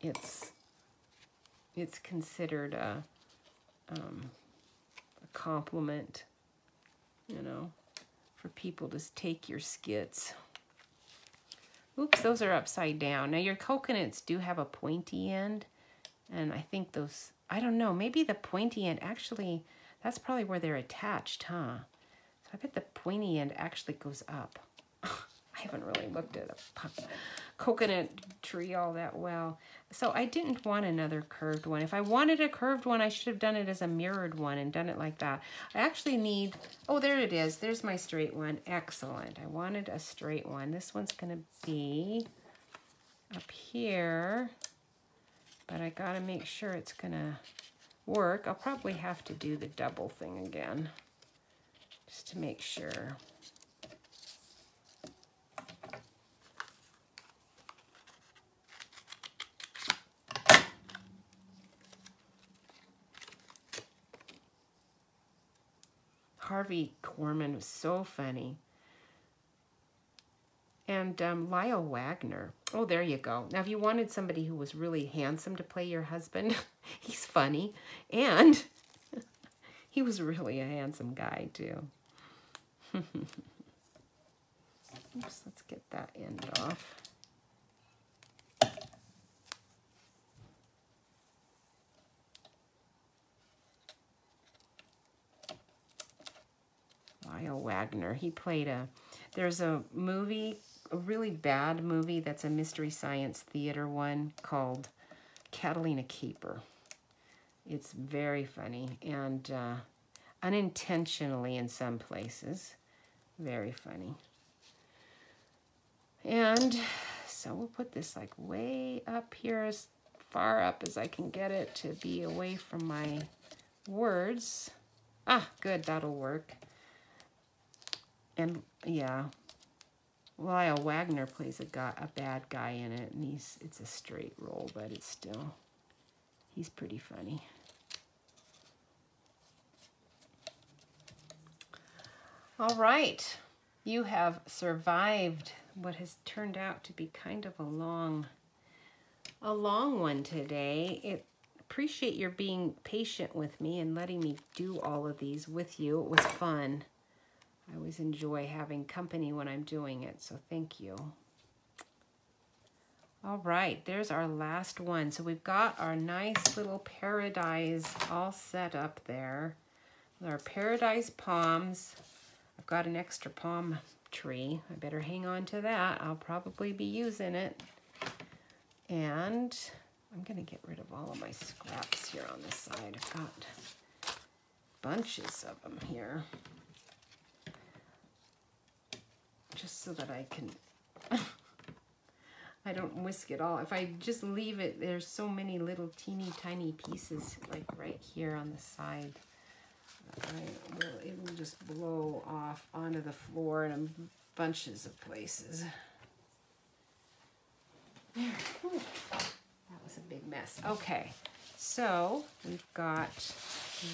it's it's considered a um, compliment, you know, for people to take your skits. Oops, those are upside down. Now your coconuts do have a pointy end, and I think those, I don't know, maybe the pointy end actually, that's probably where they're attached, huh? I bet the pointy end actually goes up. I haven't really looked at a coconut tree all that well. So I didn't want another curved one. If I wanted a curved one, I should have done it as a mirrored one and done it like that. I actually need, oh, there it is. There's my straight one. Excellent. I wanted a straight one. This one's going to be up here, but I got to make sure it's going to work. I'll probably have to do the double thing again just to make sure. Harvey Korman was so funny. And um, Lyle Waggoner. Oh, there you go. Now, if you wanted somebody who was really handsome to play your husband, he's funny. And he was really a handsome guy, too. Oops, let's get that end off. Lyle Waggoner, He played a, there's a movie a really bad movie that's a Mystery Science Theater one called Catalina Caper. It's very funny and uh, unintentionally in some places. Very funny. And so we'll put this like way up here as far up as I can get it to be away from my words. Ah, good, that'll work. And yeah, Lyle Waggoner plays a guy, a bad guy in it, and he's it's a straight role, but it's still he's pretty funny. All right, you have survived what has turned out to be kind of a long, a long one today. It appreciate your being patient with me and letting me do all of these with you. It was fun. I always enjoy having company when I'm doing it, so thank you. All right, there's our last one. So we've got our nice little paradise all set up there. Our paradise palms. I've got an extra palm tree. I better hang on to that. I'll probably be using it. And I'm going to get rid of all of my scraps here on this side. I've got bunches of them here. Just so that I can... I don't whisk it all. If I just leave it, there's so many little teeny tiny pieces like right here on the side. I will, it will just blow off onto the floor in bunches of places. That was a big mess. Okay, so we've got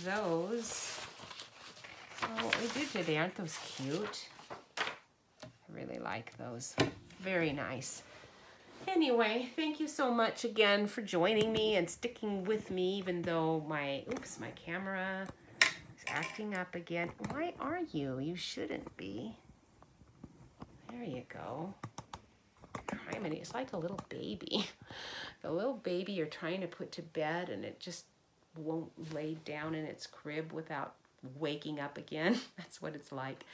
those. Oh, what we did today, aren't those cute? I really like those. Very nice. Anyway, thank you so much again for joining me and sticking with me, even though my, oops, my camera acting up again. Why are you? You shouldn't be. There you go. It's like a little baby. The little baby you're trying to put to bed and it just won't lay down in its crib without waking up again. That's what it's like.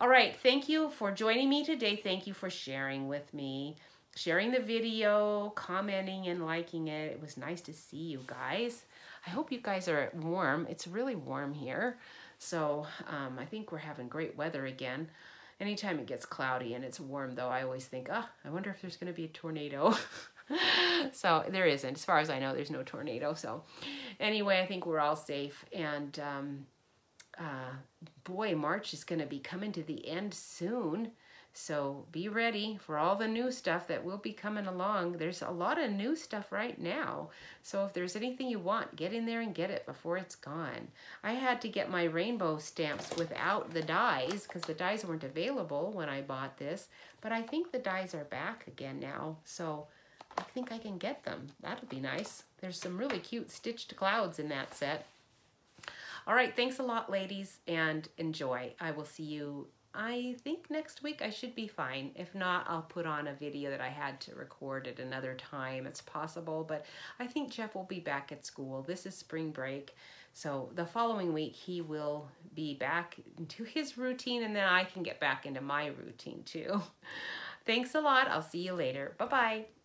All right, thank you for joining me today. Thank you for sharing with me, sharing the video, commenting and liking it. It was nice to see you guys. I hope you guys are warm. It's really warm here. So um, I think we're having great weather again. Anytime it gets cloudy and it's warm though, I always think, oh, I wonder if there's going to be a tornado. so there isn't. As far as I know, there's no tornado. So anyway, I think we're all safe. And um, uh, boy, March is going to be coming to the end soon. So be ready for all the new stuff that will be coming along. There's a lot of new stuff right now. So if there's anything you want, get in there and get it before it's gone. I had to get my rainbow stamps without the dies because the dies weren't available when I bought this. But I think the dies are back again now. So I think I can get them. That'll be nice. There's some really cute stitched clouds in that set. All right, thanks a lot, ladies, and enjoy. I will see you I think next week I should be fine. If not, I'll put on a video that I had to record at another time. It's possible, but I think Jeff will be back at school. This is spring break. So the following week, he will be back into his routine, and then I can get back into my routine too. Thanks a lot. I'll see you later. Bye-bye.